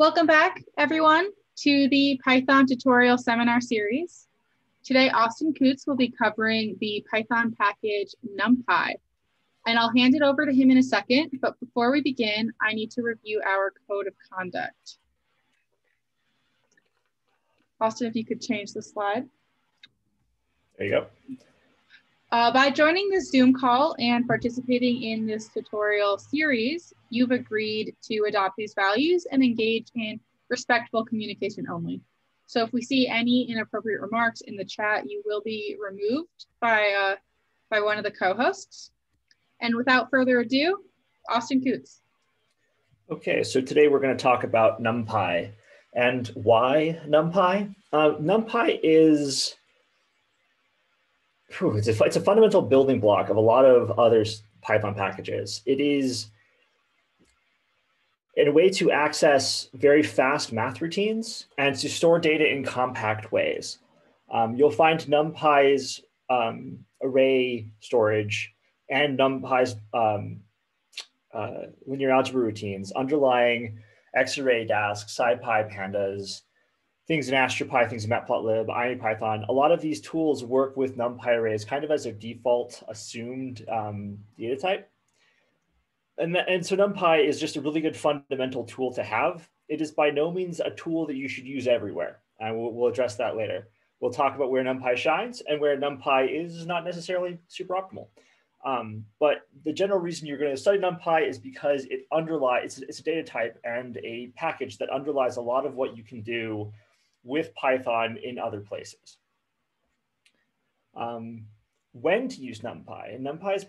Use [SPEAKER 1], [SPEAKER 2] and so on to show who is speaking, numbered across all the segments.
[SPEAKER 1] Welcome back, everyone, to the Python tutorial seminar series. Today, Austin Kootz will be covering the Python package NumPy. And I'll hand it over to him in a second, but before we begin, I need to review our code of conduct. Austin, if you could change the slide.
[SPEAKER 2] There you go.
[SPEAKER 1] Uh, by joining this Zoom call and participating in this tutorial series, you've agreed to adopt these values and engage in respectful communication only. So if we see any inappropriate remarks in the chat, you will be removed by, uh, by one of the co-hosts. And without further ado, Austin Kootz.
[SPEAKER 2] Okay, so today we're going to talk about NumPy and why NumPy. Uh, NumPy is whew, it's, a, it's a fundamental building block of a lot of other Python packages. It is a way to access very fast math routines and to store data in compact ways. Um, you'll find NumPy's um, array storage and NumPy's um, uh, linear algebra routines underlying Xarray, Dask, SciPy, Pandas, things in AstroPy, things in Matplotlib, IronPython. A lot of these tools work with NumPy arrays kind of as a default assumed um, data type. And, and so NumPy is just a really good fundamental tool to have. It is by no means a tool that you should use everywhere. And we'll, we'll address that later. We'll talk about where NumPy shines and where NumPy is not necessarily super optimal. Um, but the general reason you're going to study NumPy is because it underlies, it's, it's, a data type and a package that underlies a lot of what you can do with Python in other places. Um, when to use NumPy, and NumPy's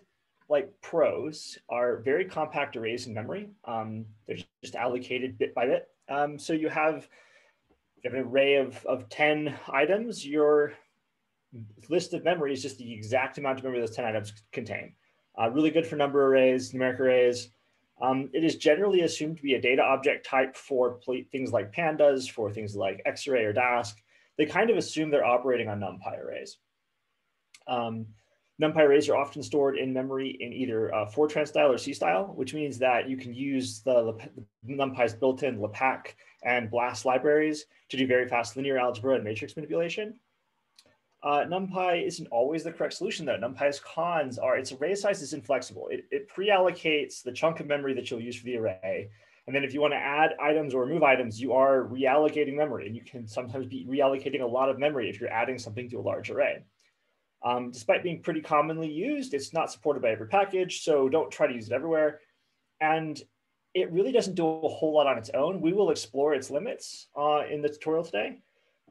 [SPEAKER 2] like pros are very compact arrays in memory. Um, they're just allocated bit by bit. Um, so you have, you have an array of, of 10 items, your list of memory is just the exact amount of memory those 10 items contain. Uh, really good for number arrays, numeric arrays. Um, it is generally assumed to be a data object type for things like pandas, for things like Xarray or Dask. They kind of assume they're operating on NumPy arrays. Um, NumPy arrays are often stored in memory in either uh, Fortran style or C style, which means that you can use the, the NumPy's built-in LAPACK and BLAS libraries to do very fast linear algebra and matrix manipulation. Uh, NumPy isn't always the correct solution though. NumPy's cons are its array size is inflexible. It, it pre-allocates the chunk of memory that you'll use for the array. And then if you want to add items or remove items, you are reallocating memory. And you can sometimes be reallocating a lot of memory if you're adding something to a large array. Um, despite being pretty commonly used, it's not supported by every package, so don't try to use it everywhere. And it really doesn't do a whole lot on its own. We will explore its limits uh, in the tutorial today,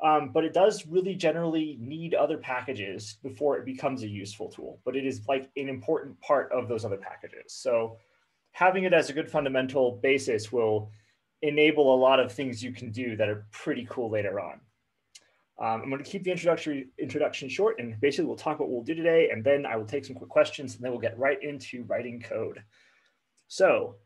[SPEAKER 2] um, but it does really generally need other packages before it becomes a useful tool. But it is like an important part of those other packages. So having it as a good fundamental basis will enable a lot of things you can do that are pretty cool later on. Um, I'm going to keep the introductory introduction short and basically we'll talk what we'll do today and then I will take some quick questions and then we'll get right into writing code. So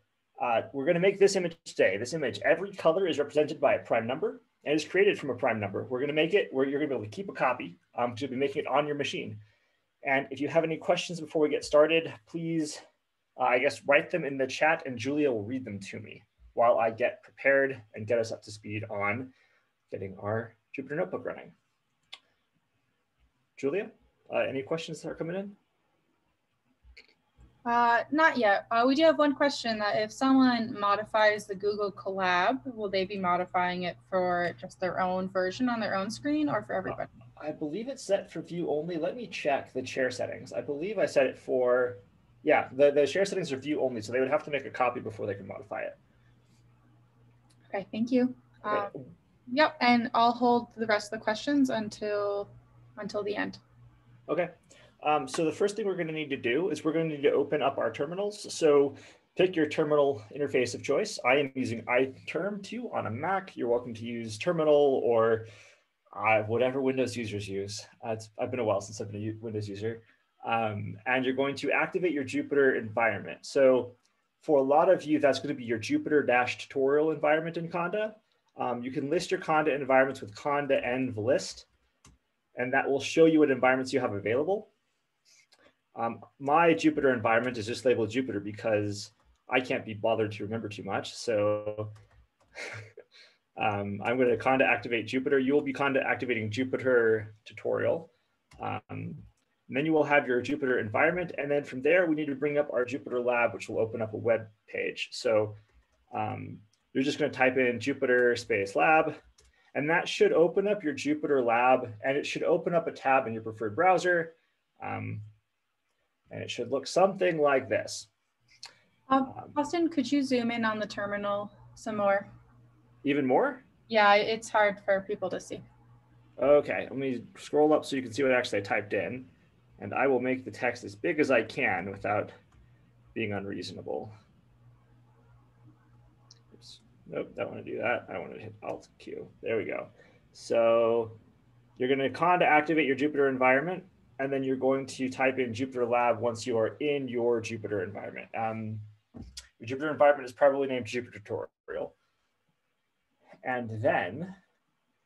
[SPEAKER 2] uh, we're going to make this image today. This image, every color is represented by a prime number and is created from a prime number. We're going to make it where you're going to be able to keep a copy um, you'll be making it on your machine. And if you have any questions before we get started, please, uh, I guess, write them in the chat and Julia will read them to me while I get prepared and get us up to speed on getting our Jupyter Notebook running. Julia, uh, any questions that are coming in?
[SPEAKER 1] Uh, not yet. Uh, we do have one question that if someone modifies the Google Collab, will they be modifying it for just their own version on their own screen or for everybody?
[SPEAKER 2] I believe it's set for view only. Let me check the share settings. I believe I set it for, yeah, the, the share settings are view only. So they would have to make a copy before they can modify it.
[SPEAKER 1] Okay, thank you. Okay. Um, Yep, and I'll hold the rest of the questions until until the end.
[SPEAKER 2] Okay. Um, so the first thing we're going to need to do is we're going to need to open up our terminals. So pick your terminal interface of choice. I am using iTerm2 on a Mac. You're welcome to use Terminal or uh, whatever Windows users use. Uh, I've been a while since I've been a Windows user. Um, and you're going to activate your Jupyter environment. So for a lot of you, that's going to be your Jupyter-tutorial environment in Conda. Um, you can list your Conda environments with Conda env list, and that will show you what environments you have available. Um, my Jupyter environment is just labeled Jupyter because I can't be bothered to remember too much. So um, I'm going to conda activate Jupyter. You will be conda activating Jupyter tutorial. Um, then you will have your Jupyter environment. And then from there, we need to bring up our Jupyter lab, which will open up a web page. So um, you're just going to type in Jupyter space lab, and that should open up your Jupyter lab, and it should open up a tab in your preferred browser. Um, and it should look something like this.
[SPEAKER 1] Um, um, Austin, could you zoom in on the terminal some more?
[SPEAKER 2] Even more?
[SPEAKER 1] Yeah, it's hard for people to see.
[SPEAKER 2] Okay, let me scroll up so you can see what actually I typed in. And I will make the text as big as I can without being unreasonable. Oops. Nope, don't want to do that. I want to hit Alt Q. There we go. So you're going to conda activate your Jupyter environment, and then you're going to type in Jupyter Lab once you are in your Jupyter environment. Um, your Jupyter environment is probably named Jupyter Tutorial. And then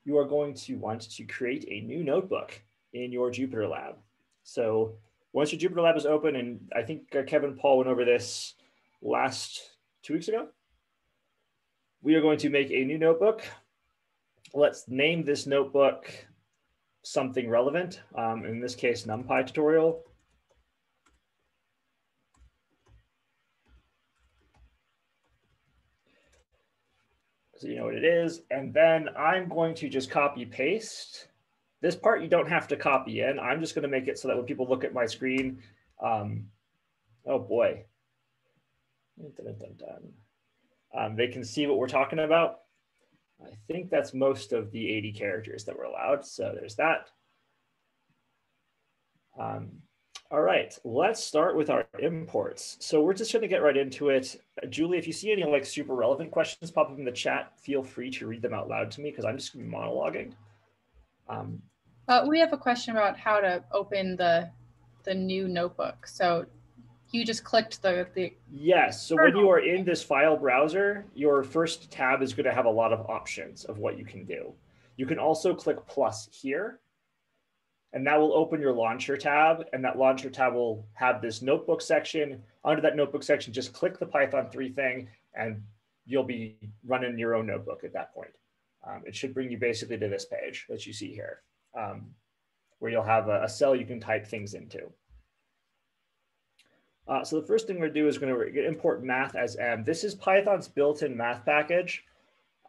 [SPEAKER 2] you are going to want to create a new notebook in your Jupyter Lab. So once your Jupyter Lab is open, and I think uh, Kevin Paul went over this last two weeks ago, we are going to make a new notebook. Let's name this notebook something relevant. Um, in this case, NumPy tutorial. So you know what it is. And then I'm going to just copy paste. This part you don't have to copy in. I'm just going to make it so that when people look at my screen, um, oh boy, dun, dun, dun, um, they can see what we're talking about. I think that's most of the 80 characters that were allowed. So there's that. Um, all right, let's start with our imports. So we're just going to get right into it. Julie, if you see any like super relevant questions pop up in the chat, feel free to read them out loud to me because I'm just going to be monologuing.
[SPEAKER 1] Um, uh, we have a question about how to open the the new notebook. So you just clicked the the.
[SPEAKER 2] Yes. So when you are in this file browser, your first tab is going to have a lot of options of what you can do. You can also click plus here and that will open your launcher tab and that launcher tab will have this notebook section. Under that notebook section, just click the Python 3 thing and you'll be running your own notebook at that point. Um, it should bring you basically to this page that you see here, um, where you'll have a, a, cell you can type things into. Uh, so the first thing we're gonna do is gonna import math as m. This is Python's built-in math package.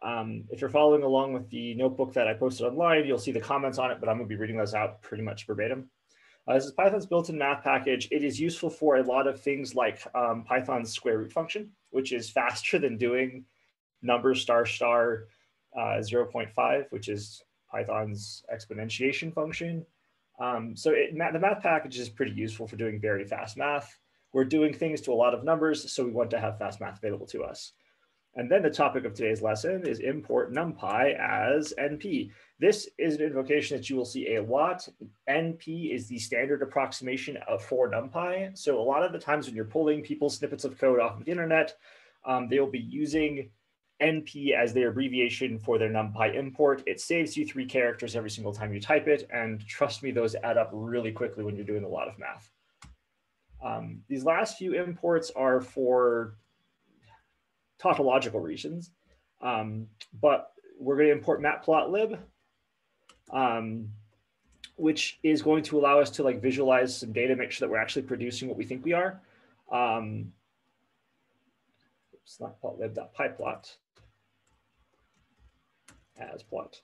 [SPEAKER 2] Um, if you're following along with the notebook that I posted online, you'll see the comments on it, but I'm gonna be reading those out pretty much verbatim. Uh, this is Python's built-in math package. It is useful for a lot of things like um, Python's square root function, which is faster than doing number star star uh, 0.5, which is Python's exponentiation function. Um, so it, the math package is pretty useful for doing very fast math. We're doing things to a lot of numbers, so we want to have fast math available to us. And then the topic of today's lesson is import numpy as np. This is an invocation that you will see a lot. np is the standard approximation of for numpy. So a lot of the times when you're pulling people's snippets of code off of the internet, um, they will be using np as their abbreviation for their numpy import. It saves you three characters every single time you type it. And trust me, those add up really quickly when you're doing a lot of math. Um, these last few imports are for tautological reasons. Um, but we're going to import matplotlib, um, which is going to allow us to like visualize some data, make sure that we're actually producing what we think we are. Um, it's not plotlib.pyplot as plot.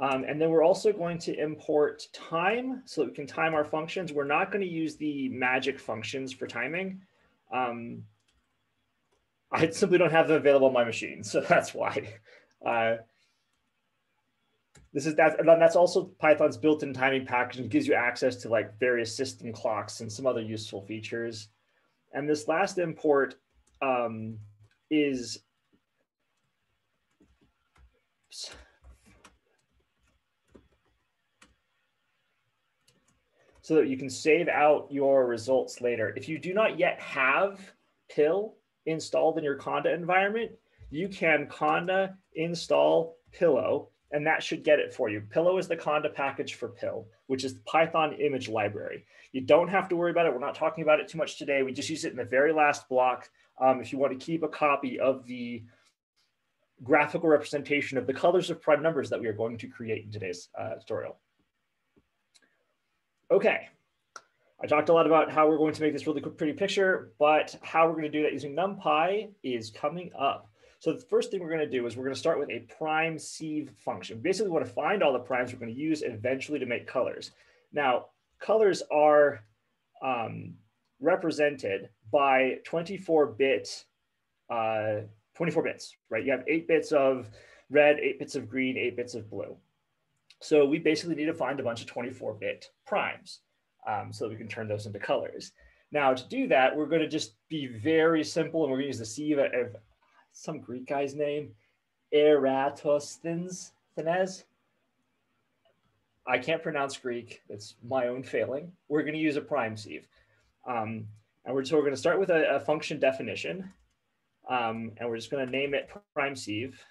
[SPEAKER 2] Um, and then we're also going to import time so that we can time our functions. We're not going to use the magic functions for timing. Um, I simply don't have them available on my machine, so that's why. Uh, this is that, and that's also Python's built-in timing package and gives you access to like various system clocks and some other useful features. And this last import um, is so that you can save out your results later. If you do not yet have PIL installed in your Conda environment, you can Conda install Pillow, and that should get it for you. Pillow is the Conda package for PIL, which is the Python image library. You don't have to worry about it. We're not talking about it too much today. We just use it in the very last block. Um, if you want to keep a copy of the graphical representation of the colors of prime numbers that we are going to create in today's uh, tutorial. Okay, I talked a lot about how we're going to make this really pretty picture, but how we're going to do that using NumPy is coming up. So the first thing we're going to do is we're going to start with a prime sieve function. Basically, we want to find all the primes we're going to use eventually to make colors. Now, colors are um, represented by 24-bit, uh, 24 bits, right? You have eight bits of red, eight bits of green, eight bits of blue. So we basically need to find a bunch of 24-bit primes um, so that we can turn those into colors. Now to do that, we're going to just be very simple and we're going to use the sieve of some Greek guy's name, Eratosthenes. I can't pronounce Greek. It's my own failing. We're going to use a prime sieve. Um, and we're, so we're going to start with a, a function definition. Um, and we're just going to name it prime sieve.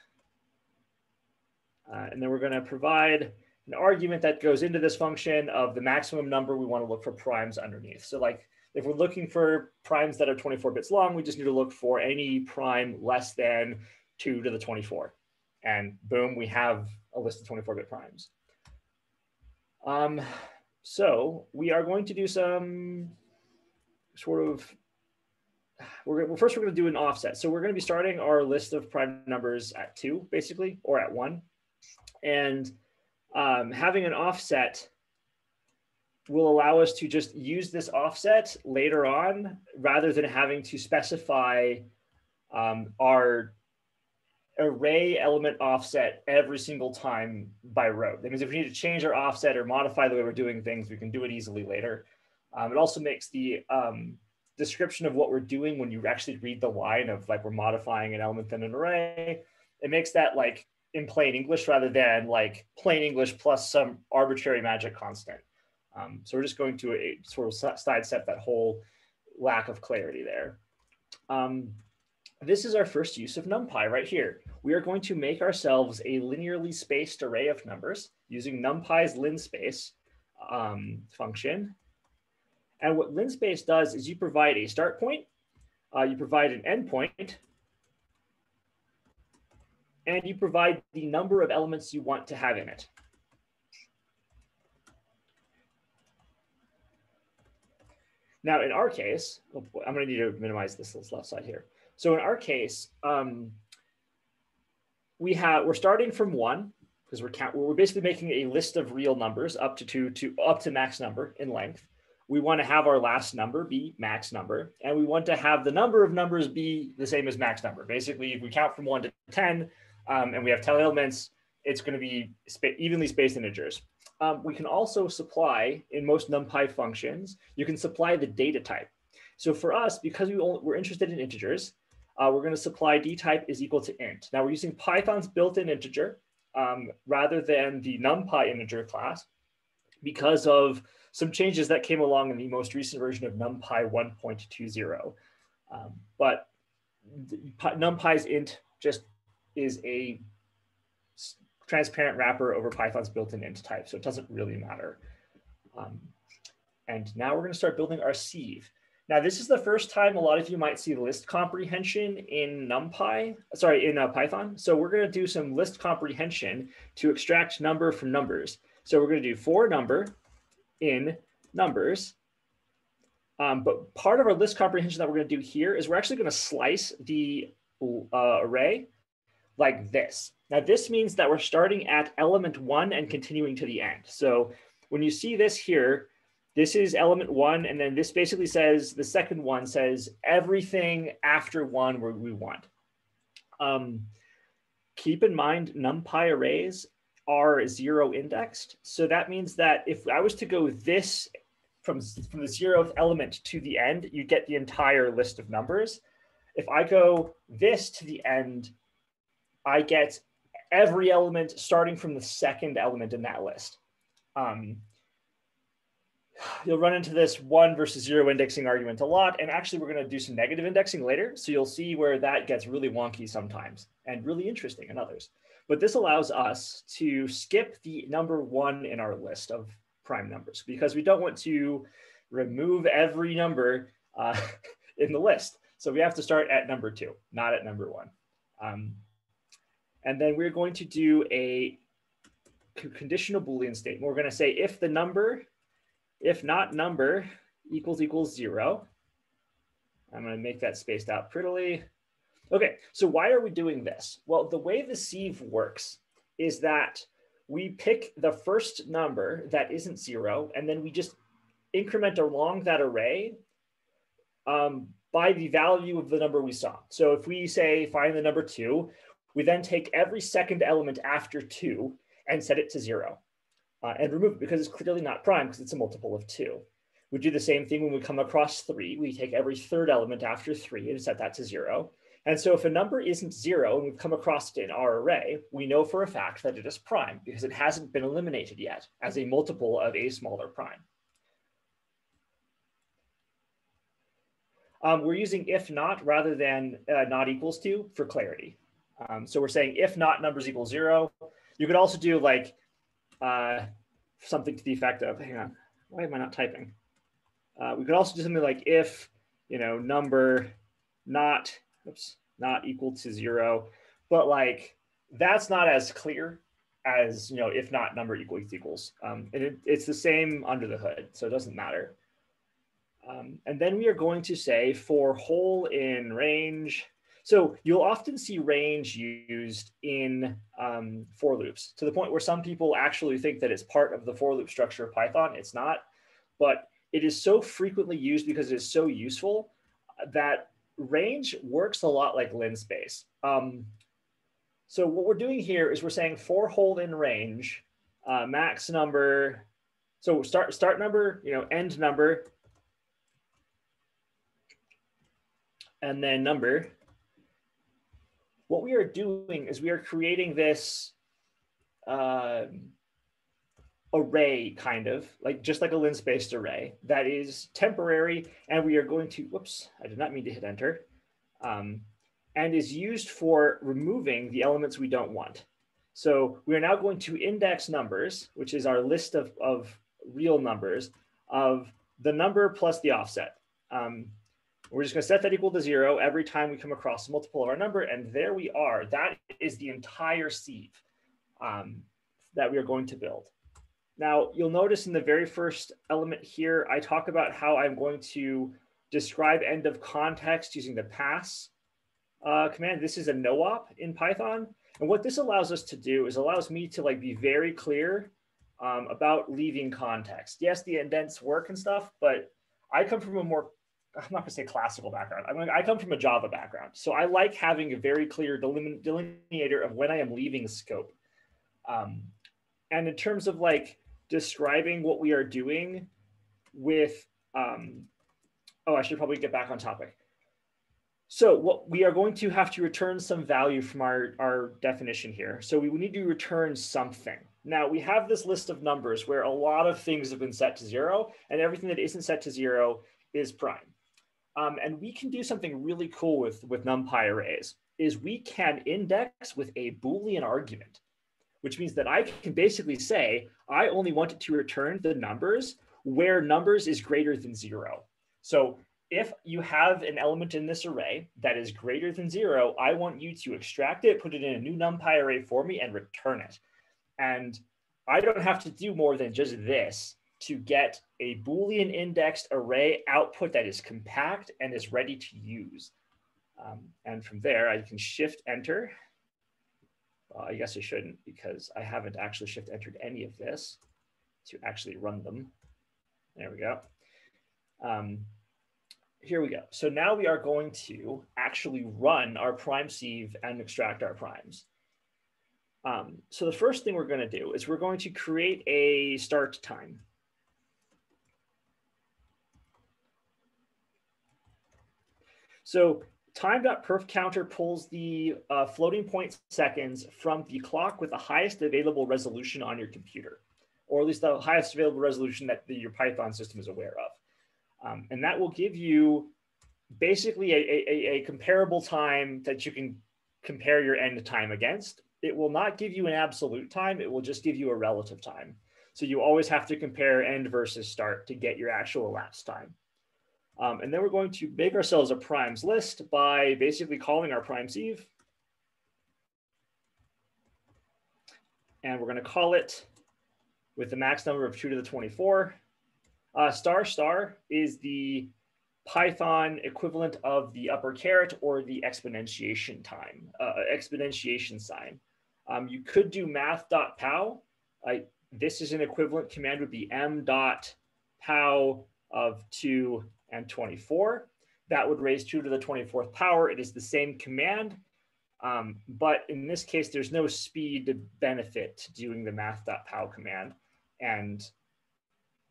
[SPEAKER 2] Uh, and then we're going to provide an argument that goes into this function of the maximum number we want to look for primes underneath. So like if we're looking for primes that are 24 bits long, we just need to look for any prime less than 2 to the 24. And boom, we have a list of 24-bit primes. Um, so we are going to do some sort of, we're, well, first we're going to do an offset. So we're going to be starting our list of prime numbers at 2, basically, or at 1. And um, having an offset will allow us to just use this offset later on rather than having to specify um, our array element offset every single time by rote. That means if we need to change our offset or modify the way we're doing things, we can do it easily later. Um, it also makes the um, description of what we're doing when you actually read the line of like we're modifying an element in an array, it makes that like in plain English rather than like plain English plus some arbitrary magic constant. Um, so we're just going to a, sort of sidestep that whole lack of clarity there. Um, this is our first use of NumPy right here. We are going to make ourselves a linearly spaced array of numbers using NumPy's linspace um, function. And what linspace does is you provide a start point, uh, you provide an endpoint, and you provide the number of elements you want to have in it. Now, in our case, oh boy, I'm going to need to minimize this left side here. So in our case, um, we have we're starting from one because we're count, we're basically making a list of real numbers up to two to up to max number in length. We want to have our last number be max number, and we want to have the number of numbers be the same as max number. Basically, if we count from one to ten, um, and we have 10 elements, it's going to be evenly spaced integers. Um, we can also supply, in most NumPy functions, you can supply the data type. So for us, because we only, we're interested in integers, uh, we're going to supply dtype is equal to int. Now we're using Python's built-in integer um, rather than the NumPy integer class because of some changes that came along in the most recent version of NumPy 1.20. Um, but NumPy's int just is a transparent wrapper over Python's built-in int type, so it doesn't really matter. Um, and now we're going to start building our sieve. Now, this is the first time a lot of you might see list comprehension in NumPy, sorry, in uh, Python. So we're going to do some list comprehension to extract number from numbers. So we're going to do for number in numbers. Um, but part of our list comprehension that we're going to do here is we're actually going to slice the uh, array like this. Now this means that we're starting at element one and continuing to the end. So when you see this here, this is element one, and then this basically says, the second one says everything after one where we want. Um, keep in mind NumPy arrays are zero indexed. So that means that if I was to go this from, from the zeroth element to the end, you get the entire list of numbers. If I go this to the end, I get every element starting from the second element in that list. Um, you'll run into this one versus zero indexing argument a lot. And actually, we're going to do some negative indexing later. So you'll see where that gets really wonky sometimes and really interesting in others. But this allows us to skip the number one in our list of prime numbers because we don't want to remove every number uh, in the list. So we have to start at number two, not at number one. Um, And then we're going to do a conditional Boolean statement. We're going to say if the number, if not number equals equals zero. I'm going to make that spaced out prettily. Okay, so why are we doing this? Well, the way the sieve works is that we pick the first number that isn't zero, and then we just increment along that array um, by the value of the number we saw. So if we say find the number two, we then take every second element after two and set it to zero uh, and remove it because it's clearly not prime because it's a multiple of two. We do the same thing when we come across three. We take every third element after three and set that to zero. And so if a number isn't zero and we've come across it in our array, we know for a fact that it is prime because it hasn't been eliminated yet as a multiple of a smaller prime. Um, we're using if not rather than uh, not equals to for clarity. Um, so we're saying if not numbers equal zero. You could also do like uh, something to the effect of, hang on, why am I not typing? Uh, we could also do something like if, you know, number not, oops, not equal to zero, but like that's not as clear as, you know, if not number equals equals. Um, and it, it's the same under the hood, so it doesn't matter. Um, and then we are going to say for hole in range. So you'll often see range used in um, for loops to the point where some people actually think that it's part of the for loop structure of Python. It's not, but it is so frequently used because it is so useful that range works a lot like linspace. Um, so what we're doing here is we're saying for hold in range, uh, max number. So start start number, you know, end number, and then number, what we are doing is we are creating this uh, array kind of like just like a linspace array that is temporary and we are going to whoops i did not mean to hit enter um, and is used for removing the elements we don't want. So we are now going to index numbers which is our list of, of real numbers of the number plus the offset. Um, we're just going to set that equal to zero every time we come across a multiple of our number. And there we are. That is the entire sieve um, that we are going to build. Now, you'll notice in the very first element here, I talk about how I'm going to describe end of context using the pass uh, command. This is a no-op in Python. And what this allows us to do is allows me to like be very clear um, about leaving context. Yes, the indents work and stuff, but I come from a more I'm not to say classical background. I mean, I come from a Java background. So I like having a very clear delineator of when I am leaving scope. Um, and in terms of like describing what we are doing with, um, oh, I should probably get back on topic. So what we are going to have to return some value from our, our definition here. So we need to return something. Now we have this list of numbers where a lot of things have been set to zero and everything that isn't set to zero is prime. Um, and we can do something really cool with, with NumPy arrays is we can index with a Boolean argument, which means that I can basically say, I only want it to return the numbers where numbers is greater than zero. So if you have an element in this array that is greater than zero, I want you to extract it, put it in a new NumPy array for me and return it. And I don't have to do more than just this to get a Boolean indexed array output that is compact and is ready to use. Um, and from there, I can shift enter. Well, I guess I shouldn't because I haven't actually shift entered any of this to actually run them. There we go. Um, here we go. So now we are going to actually run our prime sieve and extract our primes. Um, so the first thing we're going to do is we're going to create a start time. So time.perf counter pulls the uh, floating point seconds from the clock with the highest available resolution on your computer, or at least the highest available resolution that the, your Python system is aware of. Um, and that will give you basically a, a, a comparable time that you can compare your end time against. It will not give you an absolute time. It will just give you a relative time. So you always have to compare end versus start to get your actual elapsed time. Um, and then we're going to make ourselves a primes list by basically calling our primes sieve. and we're going to call it with the max number of 2 to the 24. Uh, star star is the Python equivalent of the upper caret or the exponentiation time, uh, exponentiation sign. Um, you could do math.pow. Uh, this is an equivalent command would be m dot pow of 2 and 24. That would raise 2 to the 24th power. It is the same command, um, but in this case, there's no speed benefit to doing the math.pow command. And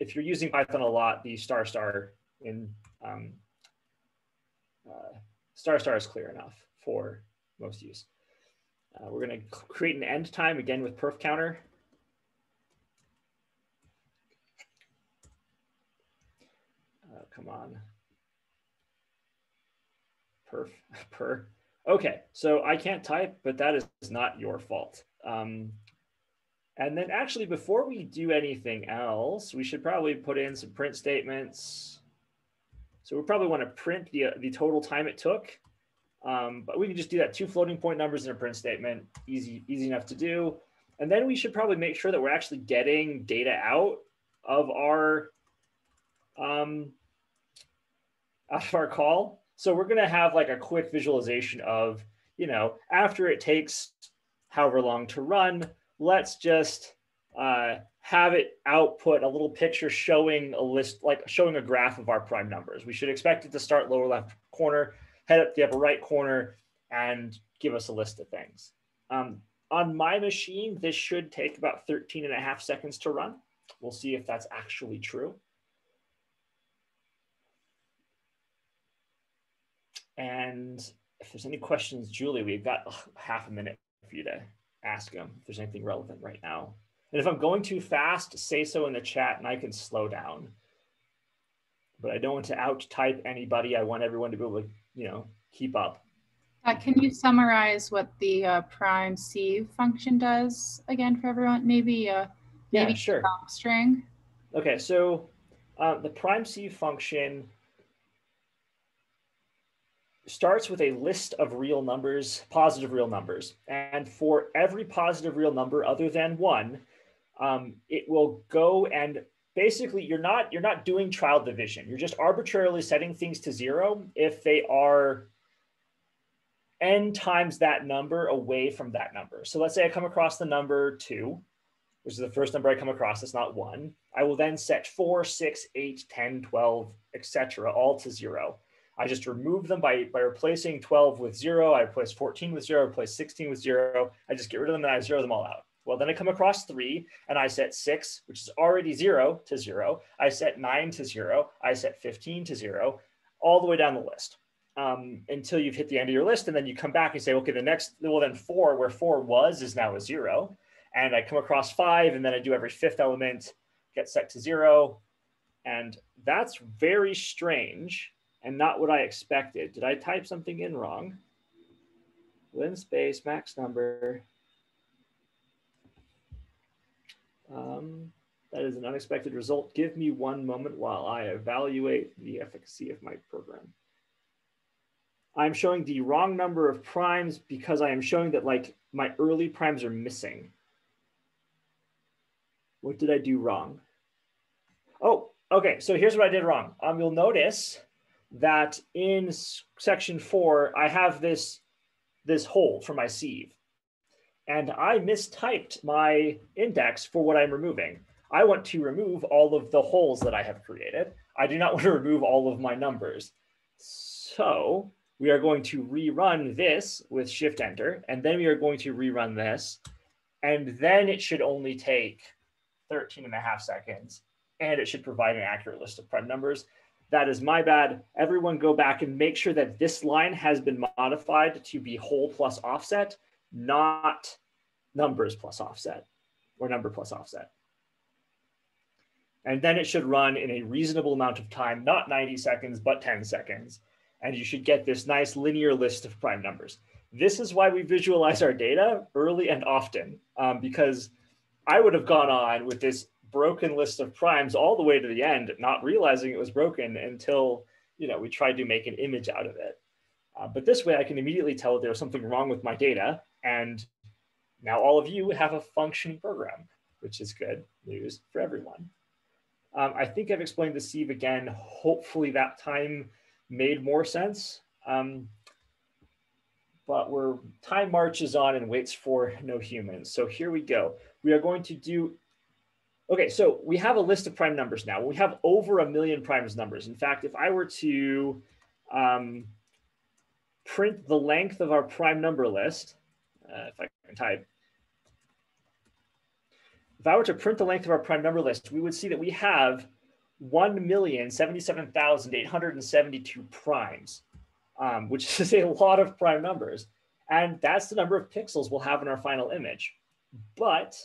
[SPEAKER 2] if you're using Python a lot, the star star in um, uh, star star is clear enough for most use. Uh, we're going to create an end time again with perf counter. Uh, come on. Perf, per. Okay, so I can't type, but that is not your fault. Um, and then actually, before we do anything else, we should probably put in some print statements. So we probably want to print the, the total time it took. Um, but we can just do that, two floating point numbers in a print statement, easy, easy enough to do. And then we should probably make sure that we're actually getting data out of our, um, out of our call. So we're gonna have like a quick visualization of, you know, after it takes however long to run, let's just uh, have it output a little picture showing a list, like showing a graph of our prime numbers. We should expect it to start lower left corner, head up the upper right corner, and give us a list of things. Um, on my machine, this should take about 13 and a half seconds to run. We'll see if that's actually true. And if there's any questions, Julie, we've got half a minute for you to ask them if there's anything relevant right now. And if I'm going too fast, say so in the chat and I can slow down. But I don't want to out type anybody. I want everyone to be able to, you know, keep up.
[SPEAKER 1] Uh, can you summarize what the uh, prime sieve function does again for everyone? Maybe, uh, maybe
[SPEAKER 2] yeah, sure.
[SPEAKER 1] string.
[SPEAKER 2] Okay, so uh, the prime sieve function starts with a list of real numbers, positive real numbers. And for every positive real number other than one, um, it will go and basically you're not you're not doing trial division. You're just arbitrarily setting things to zero if they are n times that number away from that number. So let's say I come across the number two, which is the first number I come across, it's not one. I will then set four, six, eight, 10, 12, etc., all to zero. I just remove them by, by replacing 12 with zero. I replace 14 with zero, I replace 16 with zero. I just get rid of them and I zero them all out. Well, then I come across three and I set six, which is already zero to zero. I set nine to zero. I set 15 to zero, all the way down the list um, until you've hit the end of your list. And then you come back and say, okay, the next, well, then four, where four was, is now a zero. And I come across five and then I do every fifth element, get set to zero. And that's very strange and not what I expected. Did I type something in wrong? Linspace, max number. Um, that is an unexpected result. Give me one moment while I evaluate the efficacy of my program. I'm showing the wrong number of primes because I am showing that like my early primes are missing. What did I do wrong? Oh, okay. So here's what I did wrong. Um, you'll notice that in section four, I have this, this hole for my sieve. And I mistyped my index for what I'm removing. I want to remove all of the holes that I have created. I do not want to remove all of my numbers. So we are going to rerun this with shift enter, and then we are going to rerun this. And then it should only take 13 and a half seconds, and it should provide an accurate list of prime numbers. That is my bad. Everyone go back and make sure that this line has been modified to be hole plus offset, not numbers plus offset or number plus offset. And then it should run in a reasonable amount of time, not 90 seconds, but 10 seconds. And you should get this nice linear list of prime numbers. This is why we visualize our data early and often, um, because I would have gone on with this broken list of primes all the way to the end, not realizing it was broken until you know we tried to make an image out of it. Uh, but this way, I can immediately tell that there was something wrong with my data, and now all of you have a functioning program, which is good news for everyone. Um, I think I've explained the sieve again. Hopefully that time made more sense. Um, but we're time marches on and waits for no humans. So here we go. We are going to do, okay, so we have a list of prime numbers now. We have over a million primes numbers. In fact, if I were to um, print the length of our prime number list, uh, if I can type, if I were to print the length of our prime number list, we would see that we have 1,077,872 primes um, which is a lot of prime numbers. And that's the number of pixels we'll have in our final image. But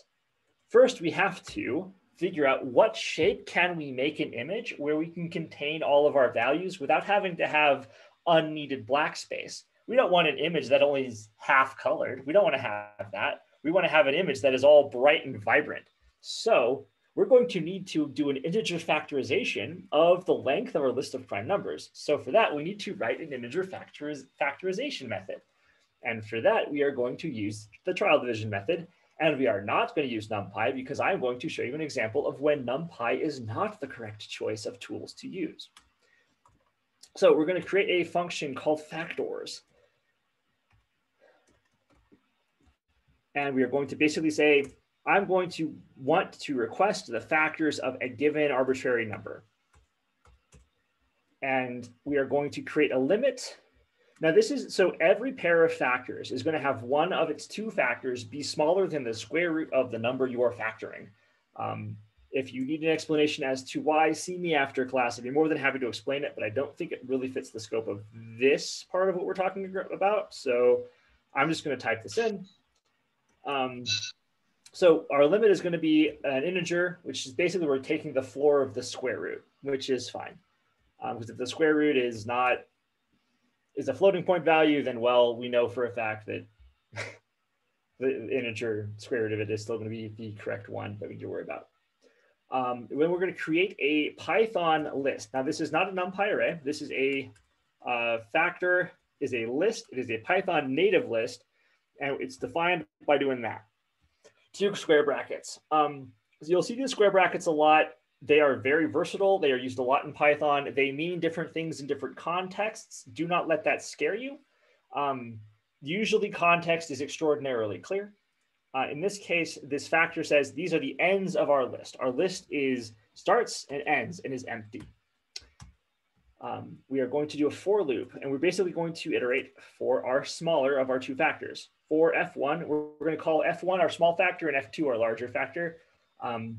[SPEAKER 2] first we have to figure out what shape can we make an image where we can contain all of our values without having to have unneeded black space. We don't want an image that only is half colored. We don't want to have that. We want to have an image that is all bright and vibrant. So we're going to need to do an integer factorization of the length of our list of prime numbers. So for that, we need to write an integer factoriz factorization method. And for that, we are going to use the trial division method. And we are not going to use NumPy because I'm going to show you an example of when NumPy is not the correct choice of tools to use. So we're going to create a function called factors. And we are going to basically say, I'm going to want to request the factors of a given arbitrary number. And we are going to create a limit. Now this is, so every pair of factors is going to have one of its two factors be smaller than the square root of the number you are factoring. Um, if you need an explanation as to why, see me after class. I'd be more than happy to explain it, but I don't think it really fits the scope of this part of what we're talking about. So I'm just going to type this in. Um, so our limit is going to be an integer, which is basically we're taking the floor of the square root, which is fine. Because um, if the square root is not, is a floating point value, then well, we know for a fact that the integer square root of it is still going to be the correct one that we need to worry about. Um, when we're going to create a Python list. Now this is not a NumPy array. This is a uh, factor is a list. It is a Python native list, and it's defined by doing that two square brackets. Um, so you'll see these square brackets a lot. They are very versatile. They are used a lot in Python. They mean different things in different contexts. Do not let that scare you. Um, usually context is extraordinarily clear. Uh, in this case, this factor says these are the ends of our list. Our list is starts and ends and is empty. Um, we are going to do a for loop, and we're basically going to iterate for our smaller of our two factors for F1. We're, we're going to call F1 our small factor and F2 our larger factor. Um,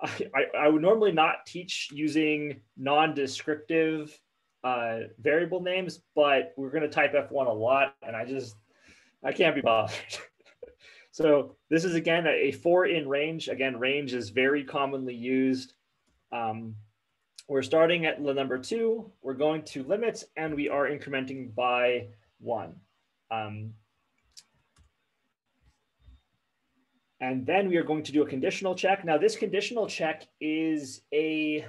[SPEAKER 2] I, I, would normally not teach using non-descriptive uh, variable names, but we're going to type F1 a lot, and I just, I can't be bothered. so this is, again, a, for in range. Again, range is very commonly used. Um, we're starting at the number two, we're going to limits, and we are incrementing by one. Um, And then we are going to do a conditional check. Now this conditional check is a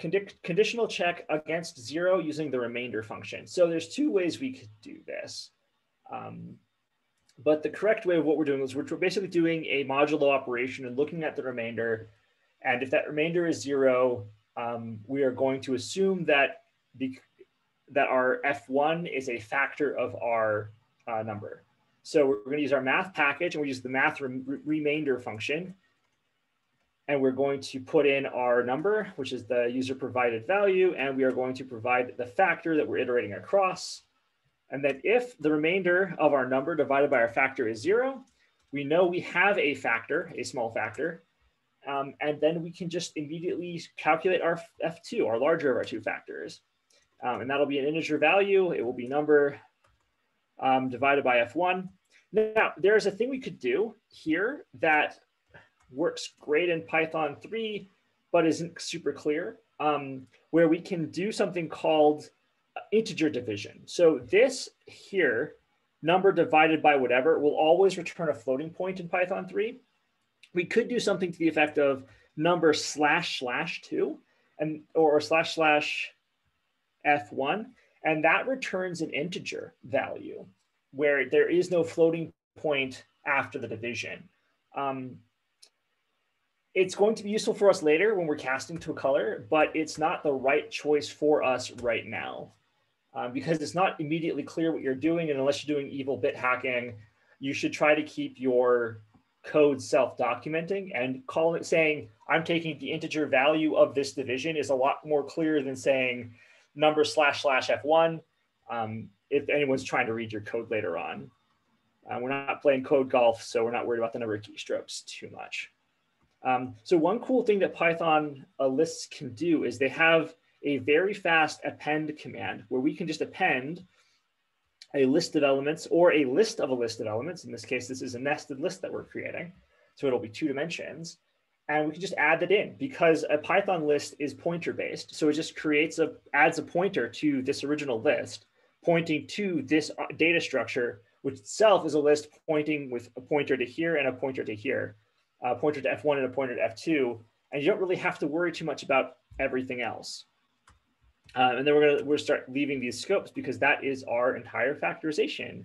[SPEAKER 2] condi conditional check against zero using the remainder function. So there's two ways we could do this. Um, but the correct way of what we're doing is we're basically doing a modulo operation and looking at the remainder. And if that remainder is zero, um, we are going to assume that, that our F1 is a factor of our uh, number. So we're going to use our math package and we use the math re remainder function. And we're going to put in our number, which is the user provided value. And we are going to provide the factor that we're iterating across. And then if the remainder of our number divided by our factor is zero, we know we have a factor, a small factor. Um, and then we can just immediately calculate our F2, our larger of our two factors. Um, and that'll be an integer value. It will be number um, divided by F1. Now, there's a thing we could do here that works great in Python 3, but isn't super clear, um, where we can do something called integer division. So this here, number divided by whatever, will always return a floating point in Python 3. We could do something to the effect of number slash slash 2 and or slash slash f1 and that returns an integer value where there is no floating point after the division. Um, it's going to be useful for us later when we're casting to a color, but it's not the right choice for us right now um, because it's not immediately clear what you're doing. And unless you're doing evil bit hacking, you should try to keep your code self-documenting and calling it saying, I'm taking the integer value of this division is a lot more clear than saying number slash slash F1 um, if anyone's trying to read your code later on. Uh, we're not playing code golf, so we're not worried about the number of keystrokes too much. Um, so one cool thing that Python uh, lists can do is they have a very fast append command where we can just append a list of elements or a list of a list of elements. In this case, this is a nested list that we're creating. So it'll be two dimensions. And we can just add that in because a Python list is pointer based. So it just creates a, adds a pointer to this original list, pointing to this uh, data structure, which itself is a list pointing with a pointer to here and a pointer to here a pointer to F1 and a pointer to F2, and you don't really have to worry too much about everything else. Um, and then we're gonna we're start leaving these scopes because that is our entire factorization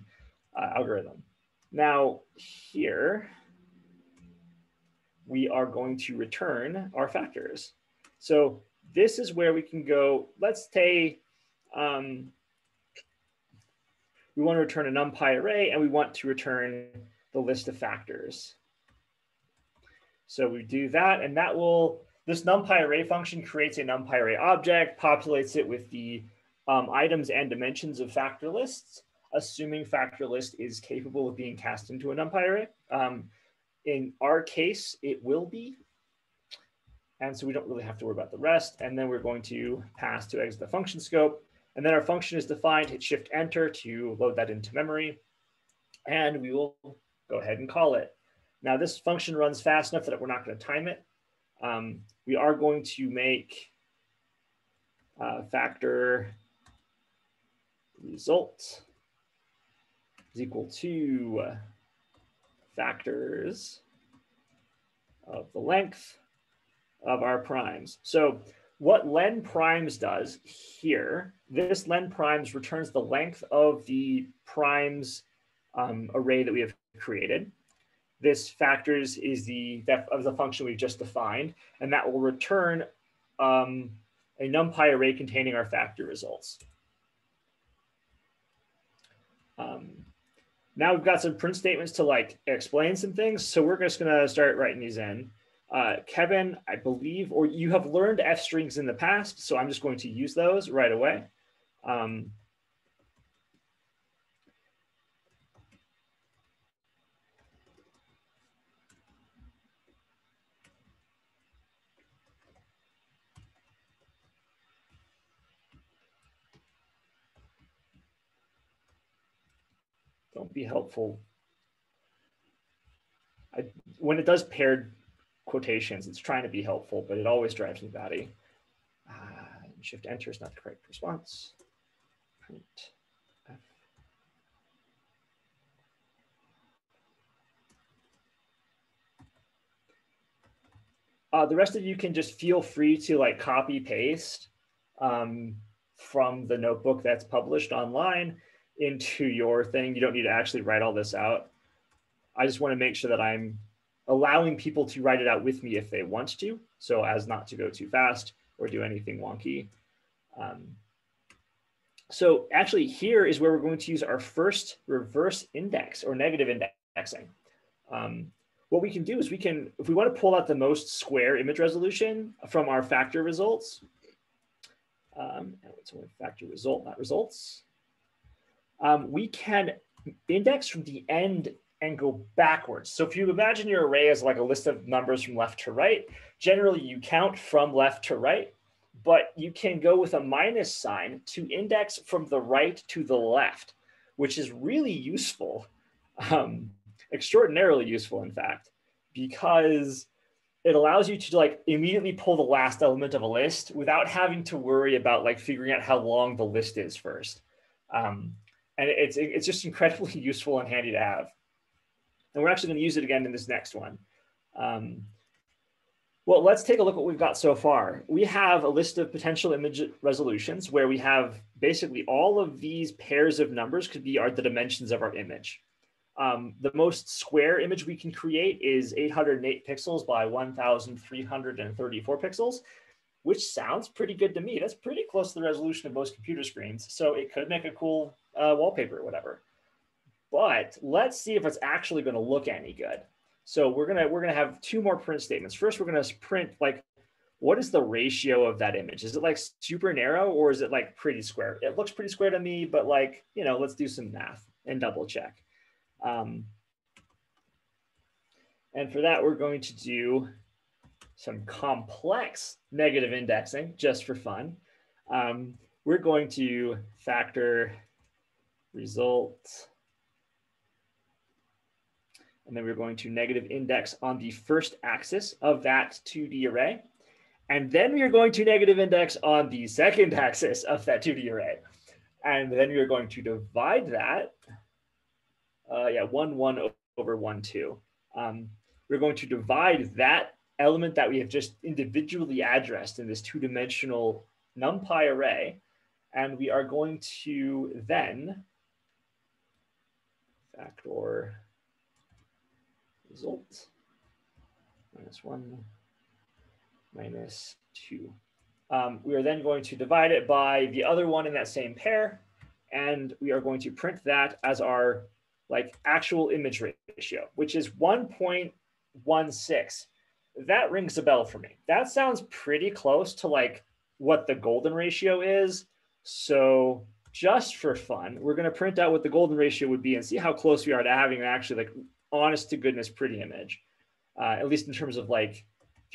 [SPEAKER 2] uh, algorithm. Now here, we are going to return our factors. So this is where we can go, let's say um, we want to return a NumPy array and we want to return the list of factors. So we do that, and that will, this NumPy array function creates a NumPy array object, populates it with the um, items and dimensions of factor lists, assuming factor list is capable of being cast into a NumPy array. Um, in our case, it will be. And so we don't really have to worry about the rest. And then we're going to pass to exit the function scope. And then our function is defined, hit shift enter to load that into memory. And we will go ahead and call it. Now this function runs fast enough that we're not going to time it. Um, we are going to make uh, factor result is equal to uh, factors of the length of our primes. So what len primes does here, this len primes returns the length of the primes um, array that we have created. This factors is the def of the function we've just defined, and that will return um, a NumPy array containing our factor results. Um, now we've got some print statements to like explain some things. So we're just gonna start writing these in. Uh, Kevin, I believe, or you have learned F strings in the past, so I'm just going to use those right away. Um, don't be helpful. I, when it does paired quotations, it's trying to be helpful, but it always drives me batty. Uh, shift enter is not the correct response. Print F. Uh, the rest of you can just feel free to like copy paste um, from the notebook that's published online into your thing. You don't need to actually write all this out. I just want to make sure that I'm allowing people to write it out with me if they want to, so as not to go too fast or do anything wonky. Um, so actually here is where we're going to use our first reverse index or negative indexing. Um, what we can do is we can, if we want to pull out the most square image resolution from our factor results, um, it's only factor result, not results um, we can index from the end and go backwards. So if you imagine your array as like a list of numbers from left to right, generally you count from left to right, but you can go with a minus sign to index from the right to the left, which is really useful, um, extraordinarily useful, in fact, because it allows you to like immediately pull the last element of a list without having to worry about like figuring out how long the list is first. Um, and it's, it's just incredibly useful and handy to have. And we're actually going to use it again in this next one. Um, well, let's take a look what we've got so far. We have a list of potential image resolutions where we have basically all of these pairs of numbers could be are the dimensions of our image. Um, the most square image we can create is 808 pixels by 1,334 pixels, which sounds pretty good to me. That's pretty close to the resolution of most computer screens. So it could make a cool uh, wallpaper or whatever. But let's see if it's actually going to look any good. So we're gonna we're gonna have two more print statements. First, we're gonna print like what is the ratio of that image? Is it like super narrow or is it like pretty square? It looks pretty square to me, but like, you know, let's do some math and double check. Um, and for that, we're going to do some complex negative indexing just for fun. Um, we're going to factor result, and then we're going to negative index on the first axis of that 2D array. And then we are going to negative index on the second axis of that 2D array. And then we are going to divide that, uh, yeah, 1, 1 over 1, 2. Um, we're going to divide that element that we have just individually addressed in this two-dimensional NumPy array. And we are going to then factor result minus 1 minus 2. Um, we are then going to divide it by the other one in that same pair, and we are going to print that as our like actual image ratio, which is 1.16. That rings a bell for me. That sounds pretty close to like what the golden ratio is. So just for fun, we're going to print out what the golden ratio would be and see how close we are to having actually like honest to goodness pretty image, uh, at least in terms of like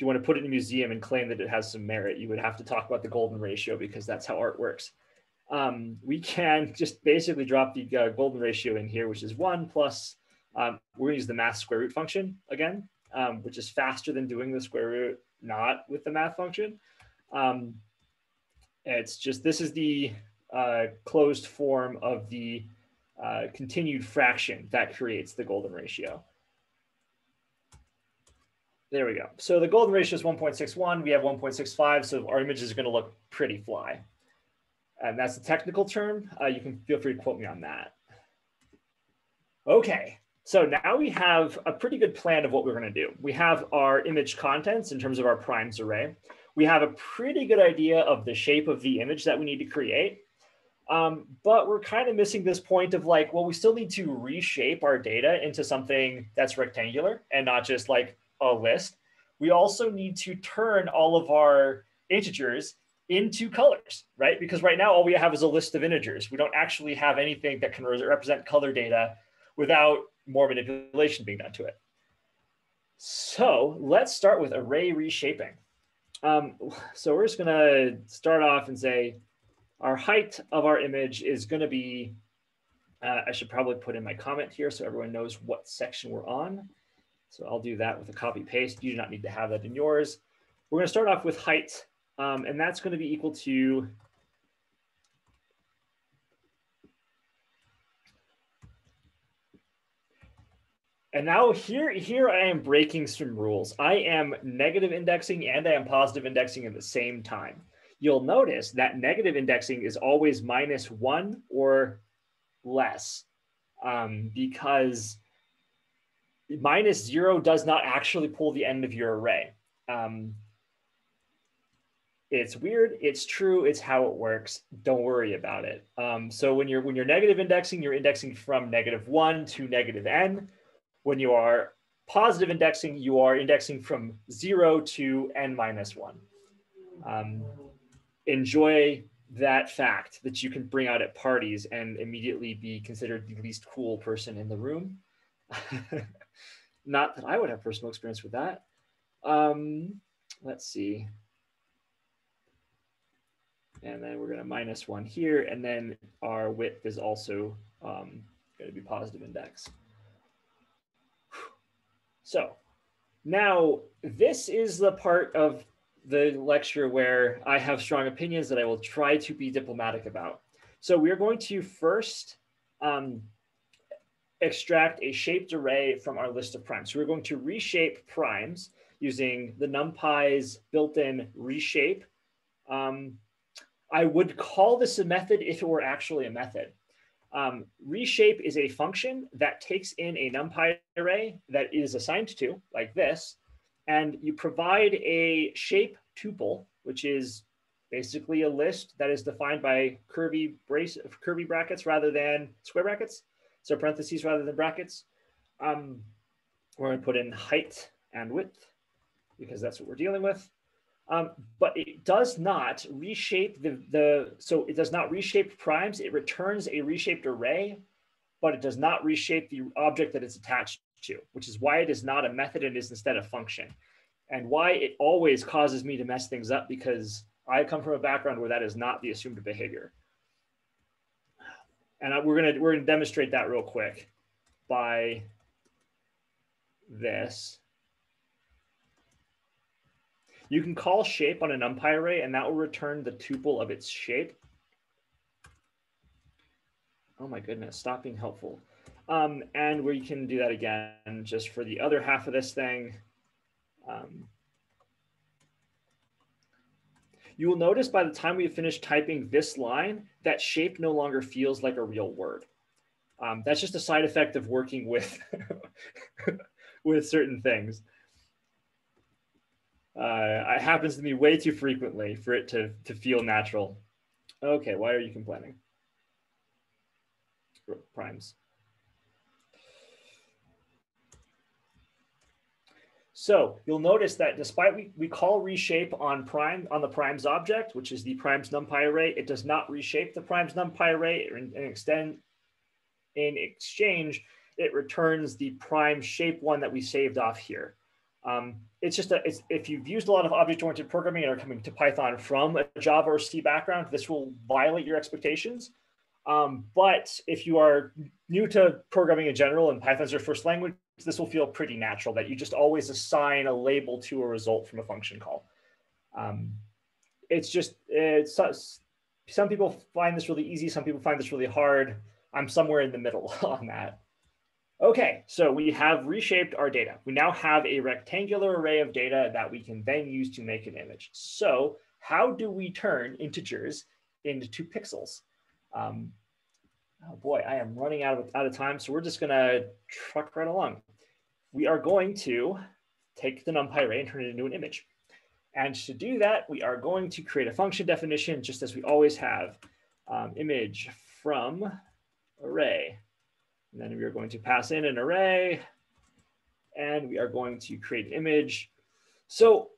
[SPEAKER 2] if you want to put it in a museum and claim that it has some merit, you would have to talk about the golden ratio because that's how art works. Um, we can just basically drop the uh, golden ratio in here, which is one plus, um, we're gonna use the math square root function again, um, which is faster than doing the square root not with the math function. Um, it's just, this is the uh, closed form of the uh, continued fraction that creates the golden ratio. There we go. So the golden ratio is 1.61. We have 1.65. So our image is going to look pretty fly. And that's the technical term. Uh, you can feel free to quote me on that. Okay. So now we have a pretty good plan of what we're going to do. We have our image contents in terms of our primes array. We have a pretty good idea of the shape of the image that we need to create. Um, but we're kind of missing this point of like, well, we still need to reshape our data into something that's rectangular and not just like a list, we also need to turn all of our integers into colors, right? Because right now all we have is a list of integers. We don't actually have anything that can represent color data without more manipulation being done to it. So let's start with array reshaping. Um, so we're just gonna start off and say our height of our image is gonna be, uh, I should probably put in my comment here so everyone knows what section we're on. So I'll do that with a copy paste. You do not need to have that in yours. We're going to start off with height, um, and that's going to be equal to And now here, here I am breaking some rules. I am negative indexing and I am positive indexing at the same time. You'll notice that negative indexing is always minus one or less um, because minus zero does not actually pull the end of your array. Um, it's weird. It's true. It's how it works. Don't worry about it. Um, so when you're when you're negative indexing, you're indexing from negative one to negative n. When you are positive indexing, you are indexing from zero to n minus one. Um, enjoy that fact that you can bring out at parties and immediately be considered the least cool person in the room. Not that I would have personal experience with that. Um, let's see. And then we're going to minus one here. And then our width is also um, going to be positive index. So now this is the part of the lecture where I have strong opinions that I will try to be diplomatic about. So we're going to first um, extract a shaped array from our list of primes. So we're going to reshape primes using the NumPy's built-in reshape. Um, I would call this a method if it were actually a method. Um, reshape is a function that takes in a NumPy array that is assigned to, like this, and you provide a shape tuple, which is basically a list that is defined by curvy brace curvy brackets rather than square brackets. So parentheses rather than brackets. Um, we're going to put in height and width because that's what we're dealing with. Um, but it does not reshape the, the, so it does not reshape primes. It returns a reshaped array, but it does not reshape the object that it's attached to, which is why it is not a method and is instead a function. And why it always causes me to mess things up because I come from a background where that is not the assumed behavior. And I, we're gonna, we're gonna demonstrate that real quick by this. You can call shape on an NumPy array and that will return the tuple of its shape. Oh my goodness, stop being helpful. Um, and we can do that again just for the other half of this thing. Um, you will notice by the time we have finished typing this line, that shape no longer feels like a real word. Um, that's just a side effect of working with, with certain things. Uh, it happens to me way too frequently for it to, to feel natural. Okay, why are you complaining? Primes. So you'll notice that despite we, we call reshape on prime on the primes object, which is the primes numpy array, it does not reshape the primes numpy array and, and extend in exchange, it returns the prime shape one that we saved off here. Um, it's just a, it's, if you've used a lot of object-oriented programming and are coming to Python from a Java or C background, this will violate your expectations. Um, but if you are new to programming in general and Python's your first language, this will feel pretty natural that you just always assign a label to a result from a function call. Um, it's just, it's, some people find this really easy. Some people find this really hard. I'm somewhere in the middle on that. Okay, so we have reshaped our data. We now have a rectangular array of data that we can then use to make an image. So how do we turn integers into pixels? Um, oh boy, I am running out of, out of time, so we're just gonna truck right along. We are going to take the NumPy array and turn it into an image. And to do that, we are going to create a function definition just as we always have. Um, image from array. And then we are going to pass in an array and we are going to create an image. So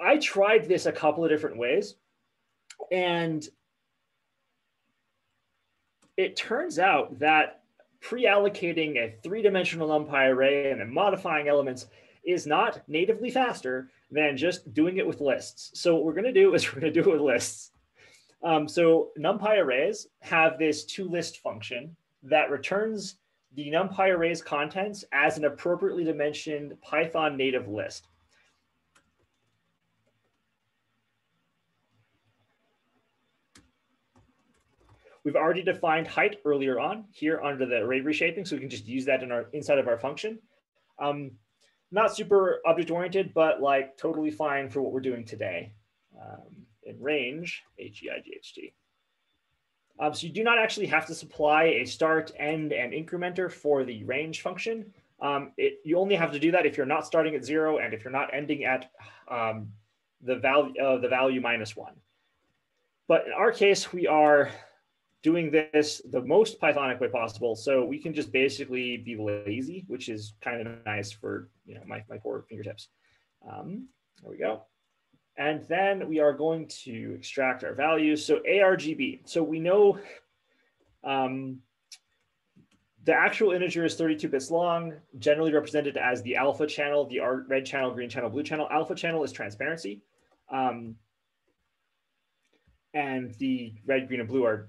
[SPEAKER 2] I tried this a couple of different ways and it turns out that pre-allocating a three-dimensional NumPy array and then modifying elements is not natively faster than just doing it with lists. So what we're going to do is we're going to do it with lists. Um, so NumPy arrays have this toList function that returns the NumPy array's contents as an appropriately dimensioned Python native list. We've already defined height earlier on here under the array reshaping, so we can just use that in our inside of our function. Um, not super object oriented, but like totally fine for what we're doing today. Um, in range, H-E-I-G-H-T. Um, so you do not actually have to supply a start, end, and incrementer for the range function. Um, it, you only have to do that if you're not starting at zero and if you're not ending at um, the value uh, the value minus one. But in our case, we are doing this the most Pythonic way possible. So we can just basically be lazy, which is kind of nice for you know my, my poor fingertips. Um, there we go. And then we are going to extract our values. So ARGB. So we know um, the actual integer is 32 bits long, generally represented as the alpha channel, the red channel, green channel, blue channel. Alpha channel is transparency. Um, and the red, green, and blue are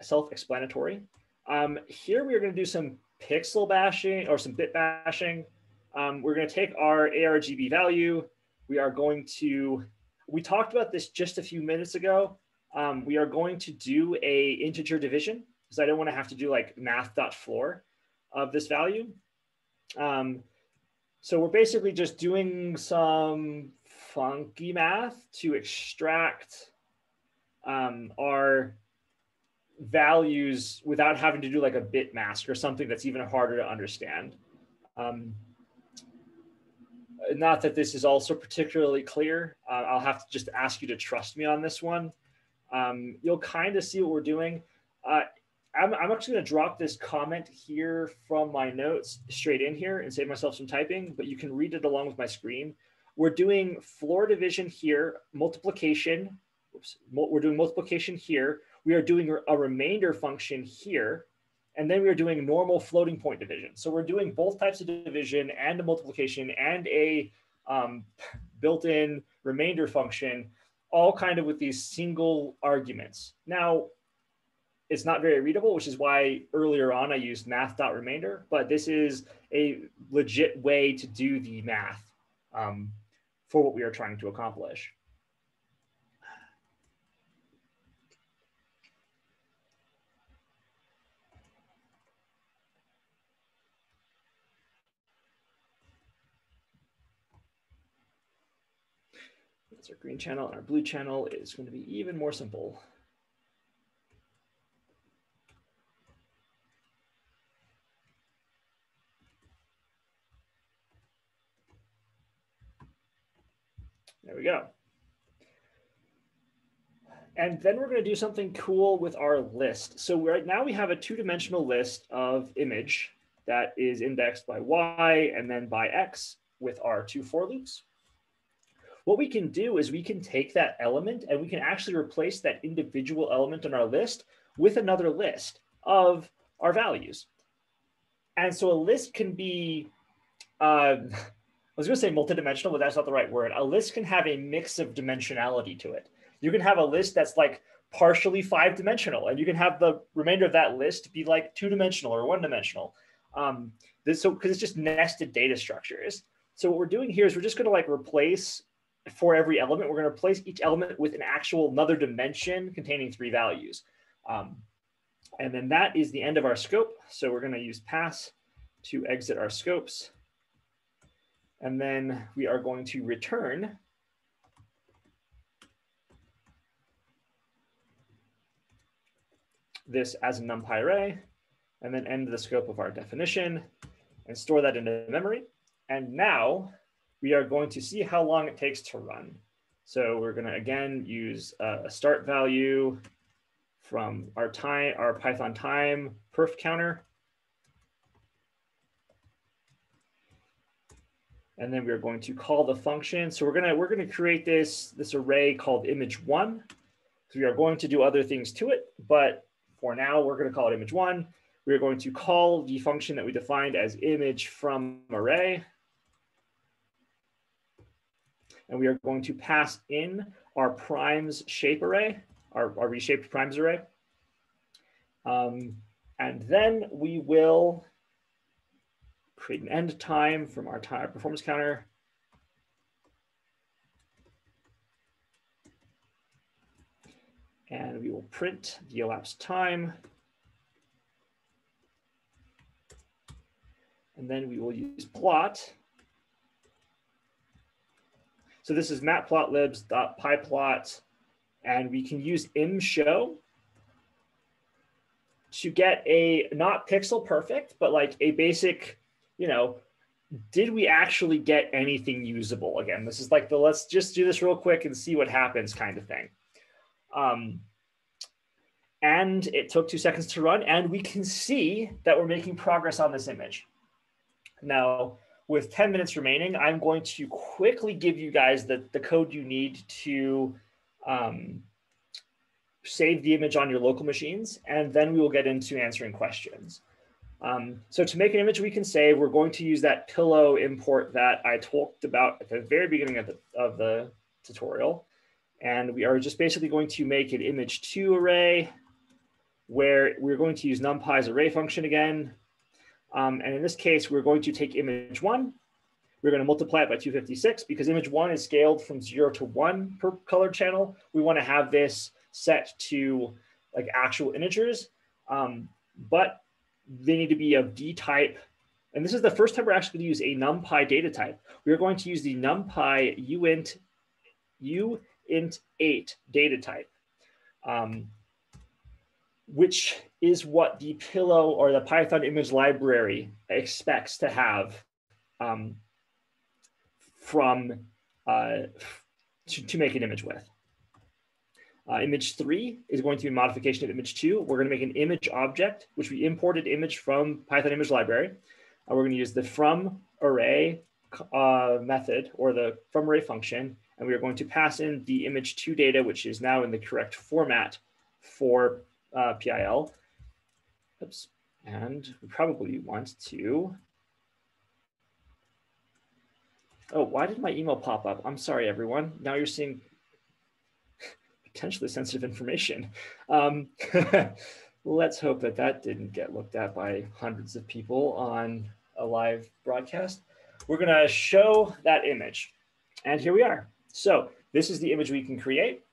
[SPEAKER 2] self-explanatory. Um, here we are going to do some pixel bashing or some bit bashing. Um, we're going to take our ARGB value, we are going to, we talked about this just a few minutes ago. Um, we are going to do a integer division because I don't want to have to do like math.floor of this value. Um, so we're basically just doing some funky math to extract um, our values without having to do like a bit mask or something that's even harder to understand. Um, not that this is also particularly clear. Uh, I'll have to just ask you to trust me on this one. Um, you'll kind of see what we're doing. Uh, I'm, I'm actually going to drop this comment here from my notes straight in here and save myself some typing, but you can read it along with my screen. We're doing floor division here, multiplication. Oops, we're doing multiplication here. We are doing a remainder function here. And then we are doing normal floating point division. So we're doing both types of division and a multiplication and a um, built-in remainder function, all kind of with these single arguments. Now, it's not very readable, which is why earlier on I used math.remainder, but this is a legit way to do the math um, for what we are trying to accomplish. Our green channel and our blue channel is going to be even more simple. There we go. And then we're going to do something cool with our list. So right now we have a two-dimensional list of image that is indexed by y and then by x with our two for loops. What we can do is we can take that element and we can actually replace that individual element on our list with another list of our values. And so a list can be—I was going to say multidimensional, but that's not the right word. A list can have a mix of dimensionality to it. You can have a list that's like partially five dimensional, and you can have the remainder of that list be like two dimensional or one dimensional. Um, this so because it's just nested data structures. So what we're doing here is we're just going to like replace for every element. We're going to replace each element with an actual another dimension containing three values. Um, and then that is the end of our scope. So we're going to use pass to exit our scopes. And then we are going to return this as a NumPy array, and then end the scope of our definition and store that into memory. And now we are going to see how long it takes to run. So we're gonna, again, use uh, a start value from our time, our Python time perf counter. And then we're going to call the function. So we're gonna we're gonna create this this array called image one. So we are going to do other things to it, but for now we're gonna call it image one. We are going to call the function that we defined as image from array. And we are going to pass in our primes shape array, our, our reshaped primes array. Um, and then we will create an end time from our time performance counter. And we will print the elapsed time. And then we will use plot. So this is matplotlibs.pyplot, and we can use imshow to get a not pixel perfect, but like a basic you know, did we actually get anything usable? Again, this is like the let's just do this real quick and see what happens kind of thing. Um, and it took two seconds to run, and we can see that we're making progress on this image. Now, with 10 minutes remaining, I'm going to quickly give you guys the, the code you need to um, save the image on your local machines, and then we will get into answering questions. Um, so to make an image we can say, we're going to use that pillow import that I talked about at the very beginning of the, of the tutorial. And we are just basically going to make an image two array where we're going to use NumPy's array function again. Um, and in this case, we're going to take image one. We're going to multiply it by 256 because image one is scaled from zero to one per color channel. We want to have this set to like actual integers. Um, but they need to be of dtype. And this is the first time we're actually going to use a NumPy data type. We're going to use the NumPy uint, uint8 data type. Um, which is what the Pillow or the Python image library expects to have um, from uh, to, to make an image with. Uh, image three is going to be a modification of image two. We're going to make an image object, which we imported image from Python image library. Uh, we're going to use the from array uh, method or the from array function, and we are going to pass in the image two data, which is now in the correct format for uh, PIL. Oops. And we probably want to, oh, why did my email pop up? I'm sorry, everyone. Now you're seeing potentially sensitive information. Um, let's hope that that didn't get looked at by hundreds of people on a live broadcast. We're gonna show that image. And here we are. So this is the image we can create.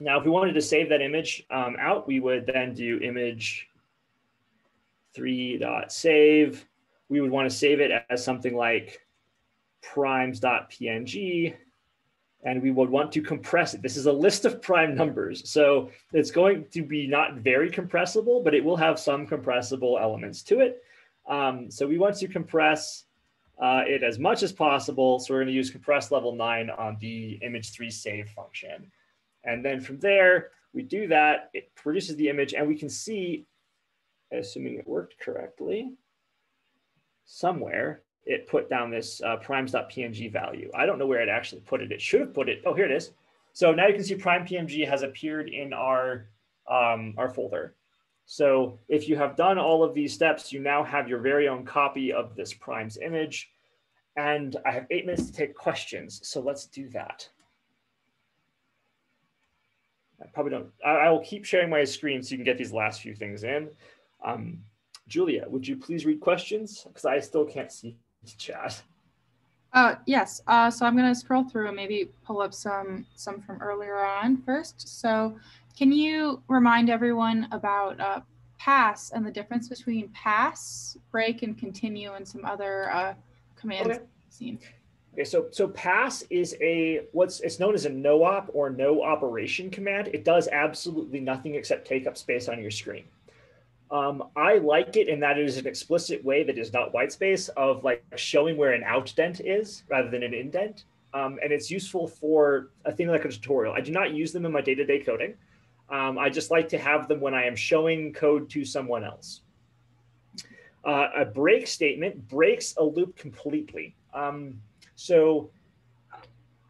[SPEAKER 2] Now, if we wanted to save that image um, out, we would then do image three dot save. We would want to save it as something like primes.png, and we would want to compress it. This is a list of prime numbers. So it's going to be not very compressible, but it will have some compressible elements to it. Um, so we want to compress uh, it as much as possible. So we're going to use compress level nine on the image three save function. And then from there, we do that, it produces the image and we can see, assuming it worked correctly, somewhere it put down this uh, primes.png value. I don't know where it actually put it. It should have put it, oh, here it is. So now you can see prime.png has appeared in our, um, our folder. So if you have done all of these steps, you now have your very own copy of this primes image. And I have eight minutes to take questions. So let's do that. I probably don't, I, I, will keep sharing my screen so you can get these last few things in. Um, Julia, would you please read questions? Because I still can't see the chat.
[SPEAKER 1] Uh, yes, uh, so I'm gonna scroll through and maybe pull up some, some from earlier on first. So can you remind everyone about uh, pass and the difference between pass, break, and continue and some other uh, commands okay. seen?
[SPEAKER 2] Okay, so so pass is a what's it's known as a no op or no operation command. It does absolutely nothing except take up space on your screen. Um, I like it in that it is an explicit way that is not white space of like showing where an outdent is rather than an indent. Um, and it's useful for a thing like a tutorial. I do not use them in my day-to-day coding. Um, I just like to have them when I am showing code to someone else. Uh, a break statement breaks a loop completely. Um, so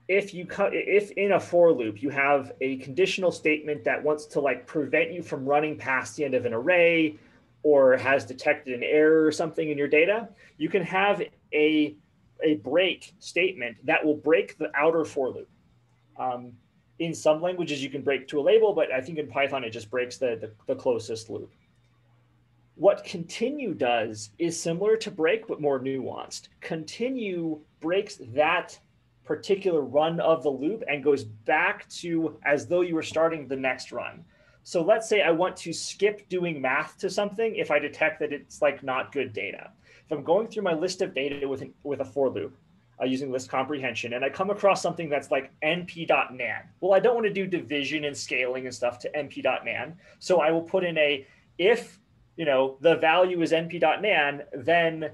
[SPEAKER 2] if you if in a for loop you have a conditional statement that wants to like prevent you from running past the end of an array or has detected an error or something in your data, you can have a a break statement that will break the outer for loop. Um, in some languages, you can break to a label, but I think in Python, it just breaks the, the, the closest loop. What continue does is similar to break, but more nuanced. Continue breaks that particular run of the loop and goes back to as though you were starting the next run. So let's say I want to skip doing math to something if I detect that it's like not good data. If I'm going through my list of data with, an, with a for loop uh, using list comprehension and I come across something that's like np.nan, well, I don't want to do division and scaling and stuff to np.nan. So I will put in a if you know, the value is np.nan, then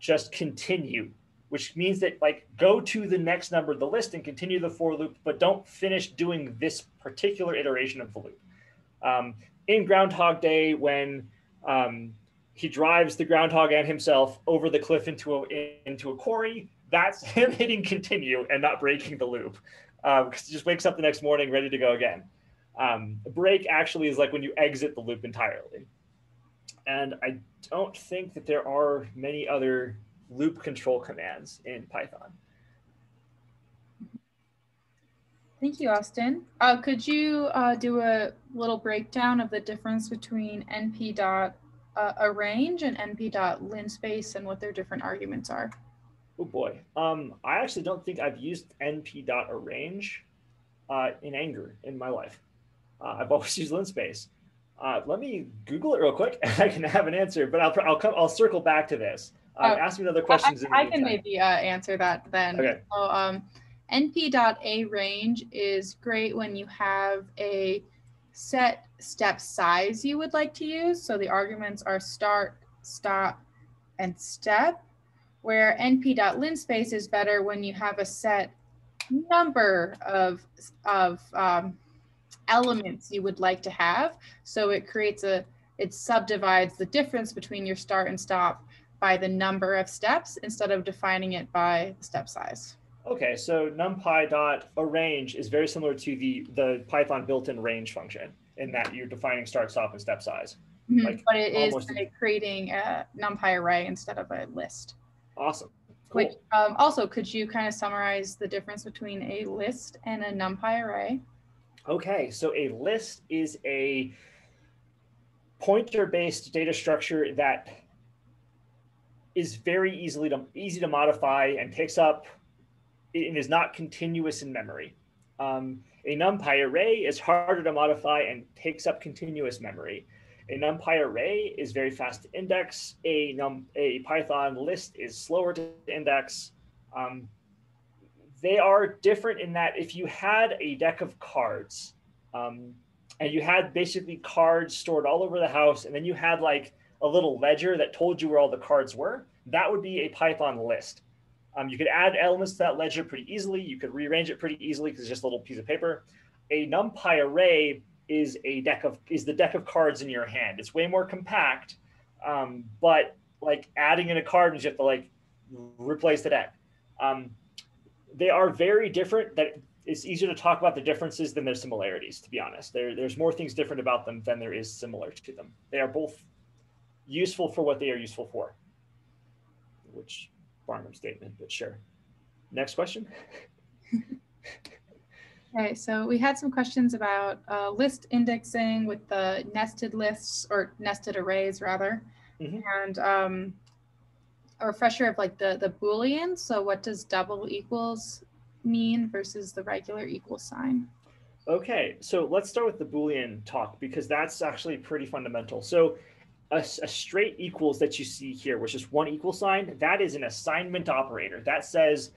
[SPEAKER 2] just continue, which means that like go to the next number of the list and continue the for loop, but don't finish doing this particular iteration of the loop. Um, in Groundhog Day, when um, he drives the groundhog and himself over the cliff into a, into a quarry, that's him hitting continue and not breaking the loop because um, he just wakes up the next morning ready to go again. Um, break actually is like when you exit the loop entirely. And I don't think that there are many other loop control commands in Python.
[SPEAKER 1] Thank you, Austin. Uh, could you uh, do a little breakdown of the difference between np dot uh, arange and np dot linspace and what their different arguments are?
[SPEAKER 2] Oh boy, um, I actually don't think I've used np dot arange uh, in anger in my life. Uh, I've always used linspace. Uh, let me Google it real quick, and I can have an answer. But I'll I'll come I'll circle back to this. Oh, ask me another questions.
[SPEAKER 1] I, I can maybe uh, answer that then.
[SPEAKER 2] Okay.
[SPEAKER 1] So um, np.arange is great when you have a set step size you would like to use. So the arguments are start, stop, and step, where np.linspace is better when you have a set number of, of um, elements you would like to have. So it creates a, it subdivides the difference between your start and stop by the number of steps instead of defining it by step size.
[SPEAKER 2] Okay, so numpy dot arange is very similar to the the Python built-in range function in that you're defining start, stop, and step size.
[SPEAKER 1] Mm -hmm. like but it is creating a numpy array instead of a list.
[SPEAKER 2] Awesome.
[SPEAKER 1] Cool. Which um, also, could you kind of summarize the difference between a list and a numpy array?
[SPEAKER 2] Okay, so a list is a pointer-based data structure that is very easily to, easy to modify and takes up and is not continuous in memory. Um, a NumPy array is harder to modify and takes up continuous memory. A NumPy array is very fast to index. A, num, a Python list is slower to index. Um, they are different in that if you had a deck of cards um, and you had basically cards stored all over the house, and then you had like a little ledger that told you where all the cards were, that would be a Python list. Um, you could add elements to that ledger pretty easily. You could rearrange it pretty easily because it's just a little piece of paper. A NumPy array is a deck of is the deck of cards in your hand. It's way more compact, um, but like adding in a card you have to like replace the deck. Um, they are very different. That it's easier to talk about the differences than their similarities. To be honest, there, there's more things different about them than there is similar to them. They are both useful for what they are useful for, which Barnum statement, but sure. Next question.
[SPEAKER 1] Okay, so we had some questions about uh, list indexing with the nested lists or nested arrays rather, mm -hmm. and um, a refresher of like the the boolean. So what does double equals mean versus the regular equal sign?
[SPEAKER 2] Okay, so let's start with the boolean talk because that's actually pretty fundamental. So a, a, straight equals that you see here, which is one equal sign, that is an assignment operator. That says,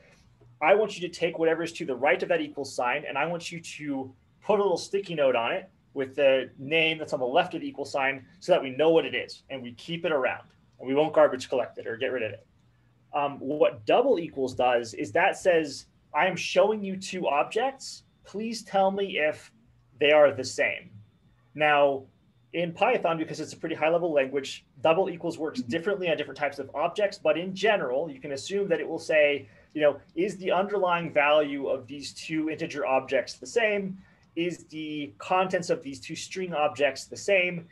[SPEAKER 2] I want you to take whatever is to the right of that equal sign, and I want you to put a little sticky note on it with the name that's on the left of the equal sign so that we know what it is and we keep it around and we won't garbage collect it or get rid of it. Um, what double equals does is that says, I am showing you two objects. Please tell me if they are the same. Now, in Python, because it's a pretty high level language, double equals works differently on different types of objects, but in general, you can assume that it will say, you know, is the underlying value of these two integer objects the same? Is the contents of these two string objects the same?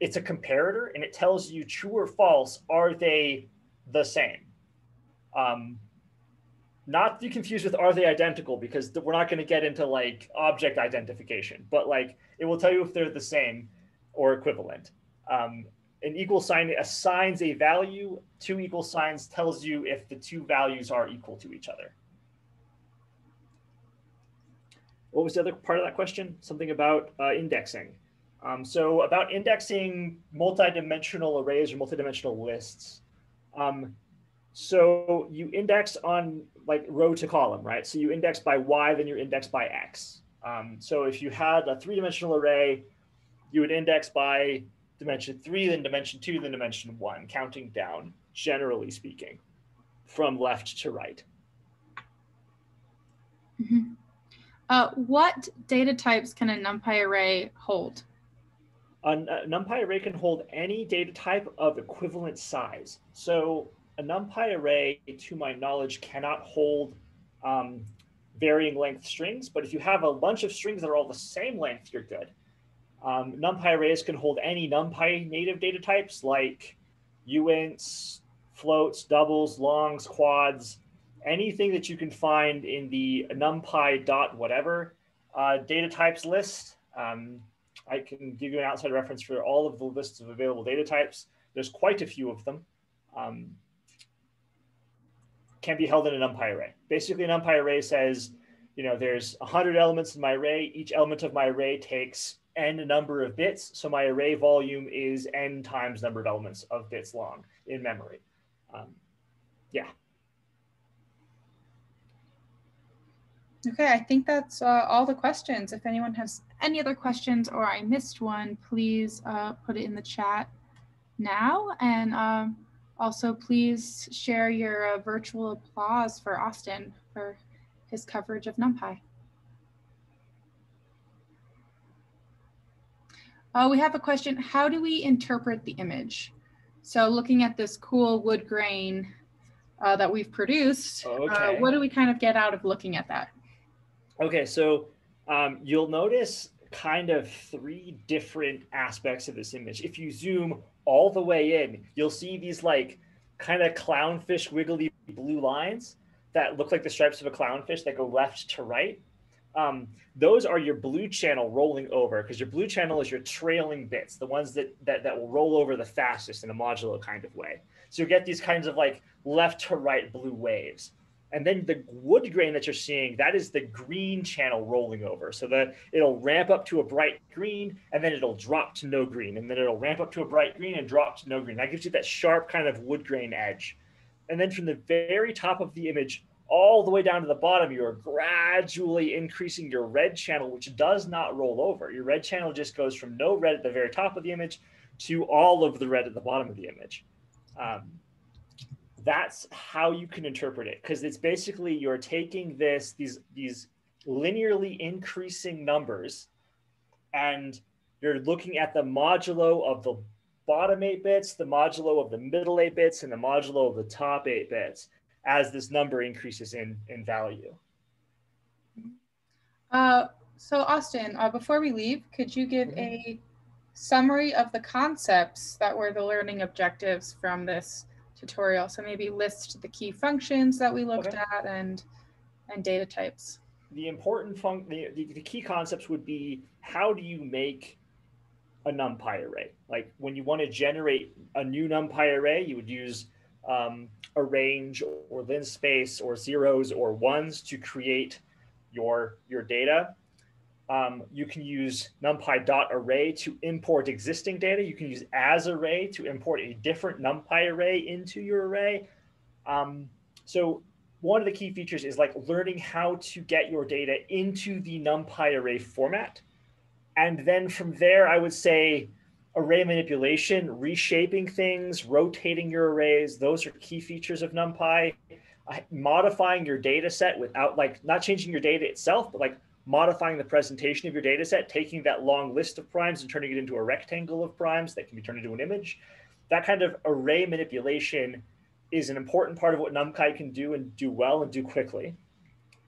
[SPEAKER 2] It's a comparator and it tells you true or false, are they the same? Um, not to be confused with are they identical because we're not going to get into like object identification, but like it will tell you if they're the same or equivalent. Um, an equal sign assigns a value, two equal signs tells you if the two values are equal to each other. What was the other part of that question? Something about uh, indexing. Um, so about indexing multidimensional arrays or multidimensional lists. Um, so you index on like row to column, right? So you index by Y, then you index by X. Um, so if you had a three-dimensional array you would index by dimension three, then dimension two, then dimension one, counting down, generally speaking, from left to right.
[SPEAKER 1] Mm -hmm. uh, what data types can a NumPy array hold?
[SPEAKER 2] A, a NumPy array can hold any data type of equivalent size. So a NumPy array, to my knowledge, cannot hold um, varying length strings, but if you have a bunch of strings that are all the same length, you're good. Um, NumPy arrays can hold any NumPy native data types like uints, floats, doubles, longs, quads, anything that you can find in the NumPy dot whatever uh, data types list. Um, I can give you an outside reference for all of the lists of available data types. There's quite a few of them. Um, can be held in a NumPy array. Basically, a NumPy array says, you know, there's 100 elements in my array. Each element of my array takes n number of bits. So my array volume is n times number of elements of bits long in memory. Um, yeah.
[SPEAKER 1] Okay, I think that's uh, all the questions. If anyone has any other questions or I missed one, please uh, put it in the chat now. And um, also please share your uh, virtual applause for Austin for his coverage of NumPy. Uh, we have a question, how do we interpret the image? So looking at this cool wood grain uh, that we've produced, uh, what do we kind of get out of looking at that?
[SPEAKER 2] Okay, so um, you'll notice kind of three different aspects of this image. If you zoom all the way in, you'll see these like kind of clownfish wiggly blue lines that look like the stripes of a clownfish that go left to right. Um, those are your blue channel rolling over because your blue channel is your trailing bits, the ones that, that, that will roll over the fastest in a modulo kind of way. So you get these kinds of like left to right blue waves. And then the wood grain that you're seeing, that is the green channel rolling over. So that it'll ramp up to a bright green and then it'll drop to no green. And then it'll ramp up to a bright green and drop to no green. That gives you that sharp kind of wood grain edge. And then from the very top of the image all the way down to the bottom, you're gradually increasing your red channel, which does not roll over. Your red channel just goes from no red at the very top of the image to all of the red at the bottom of the image. Um, that's how you can interpret it because it's basically you're taking this these these linearly increasing numbers and you're looking at the modulo of the bottom eight bits the modulo of the middle eight bits and the modulo of the top eight bits as this number increases in in value
[SPEAKER 1] uh, so austin uh, before we leave could you give mm-hmm. a summary of the concepts that were the learning objectives from this tutorial. So maybe list the key functions that we looked okay. at and and data types.
[SPEAKER 2] The important fun the, the, the key concepts would be how do you make a NumPy array? Like when you want to generate a new NumPy array, you would use um, arange or linspace or zeros or ones to create your your data. Um, you can use numpy.array to import existing data. You can use asarray to import a different numpy array into your array. Um, so one of the key features is like learning how to get your data into the numpy array format. And then from there, I would say array manipulation, reshaping things, rotating your arrays, those are key features of NumPy. Modifying your data set without like not changing your data itself, but like modifying the presentation of your data set, taking that long list of primes and turning it into a rectangle of primes that can be turned into an image. That kind of array manipulation is an important part of what NumPy can do and do well and do quickly.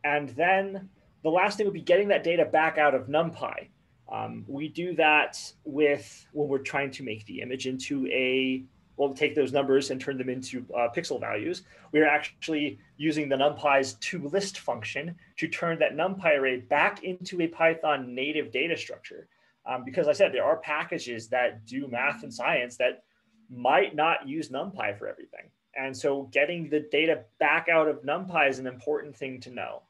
[SPEAKER 2] And then the last thing would be getting that data back out of NumPy. Um, we do that with when we're trying to make the image into a we'll take those numbers and turn them into uh, pixel values. We are actually using the NumPy's tolist function to turn that NumPy array back into a Python native data structure. Um, because I said there are packages that do math and science that might not use NumPy for everything. And so getting the data back out of NumPy is an important thing to know.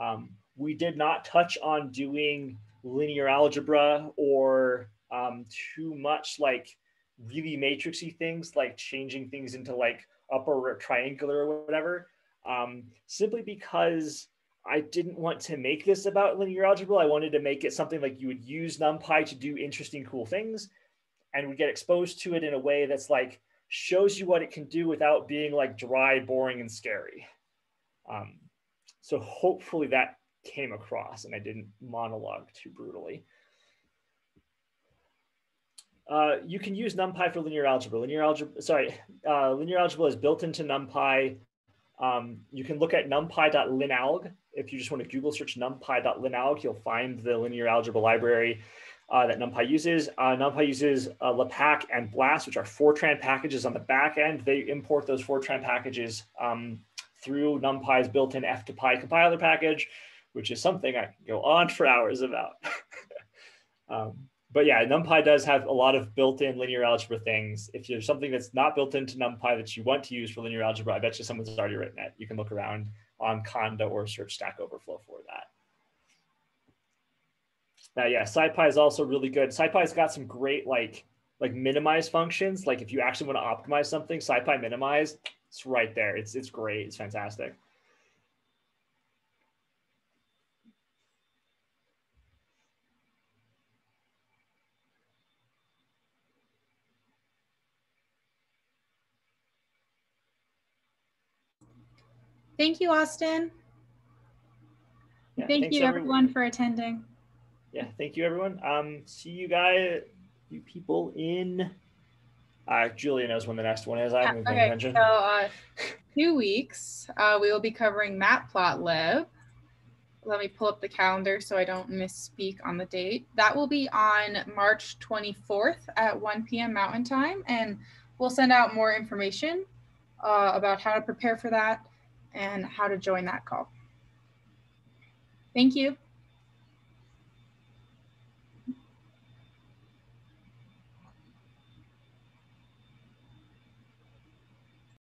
[SPEAKER 2] Um, we did not touch on doing linear algebra or um, too much like really matrixy things like changing things into like upper triangular or whatever um, simply because I didn't want to make this about linear algebra. I wanted to make it something like you would use NumPy to do interesting, cool things, and we get exposed to it in a way that's like shows you what it can do without being like dry, boring, and scary. Um, so hopefully that came across, and I didn't monologue too brutally. Uh, you can use NumPy for linear algebra. Linear algebra, sorry, uh, linear algebra is built into NumPy. Um, you can look at numpy.linalg. If you just want to Google search numpy.linalg, you'll find the linear algebra library uh, that NumPy uses. Uh, NumPy uses uh, LAPACK and BLAS, which are Fortran packages on the back end. They import those Fortran packages um, through NumPy's built-in F2Py compiler package, which is something I can go on for hours about. um, but yeah, NumPy does have a lot of built-in linear algebra things. If there's something that's not built into NumPy that you want to use for linear algebra, I bet you someone's already written it. You can look around on Conda or search Stack Overflow for that. Now, yeah, SciPy is also really good. SciPy's got some great like like minimize functions. Like if you actually want to optimize something, SciPy minimize, it's right there. It's it's great. It's fantastic.
[SPEAKER 3] Thank you, Austin.
[SPEAKER 2] Yeah,
[SPEAKER 3] Thank you, everyone, for attending.
[SPEAKER 2] Yeah, thank you, everyone. Um, see you guys, you people in. Uh, Julia knows when the next one is. I haven't paying
[SPEAKER 1] Okay,
[SPEAKER 2] attention.
[SPEAKER 1] so uh, two weeks, uh, we will be covering Matplotlib. Let me pull up the calendar so I don't misspeak on the date. That will be on March 24th at 1 p.m. Mountain Time, and we'll send out more information uh, about how to prepare for that and how to join that call. Thank you.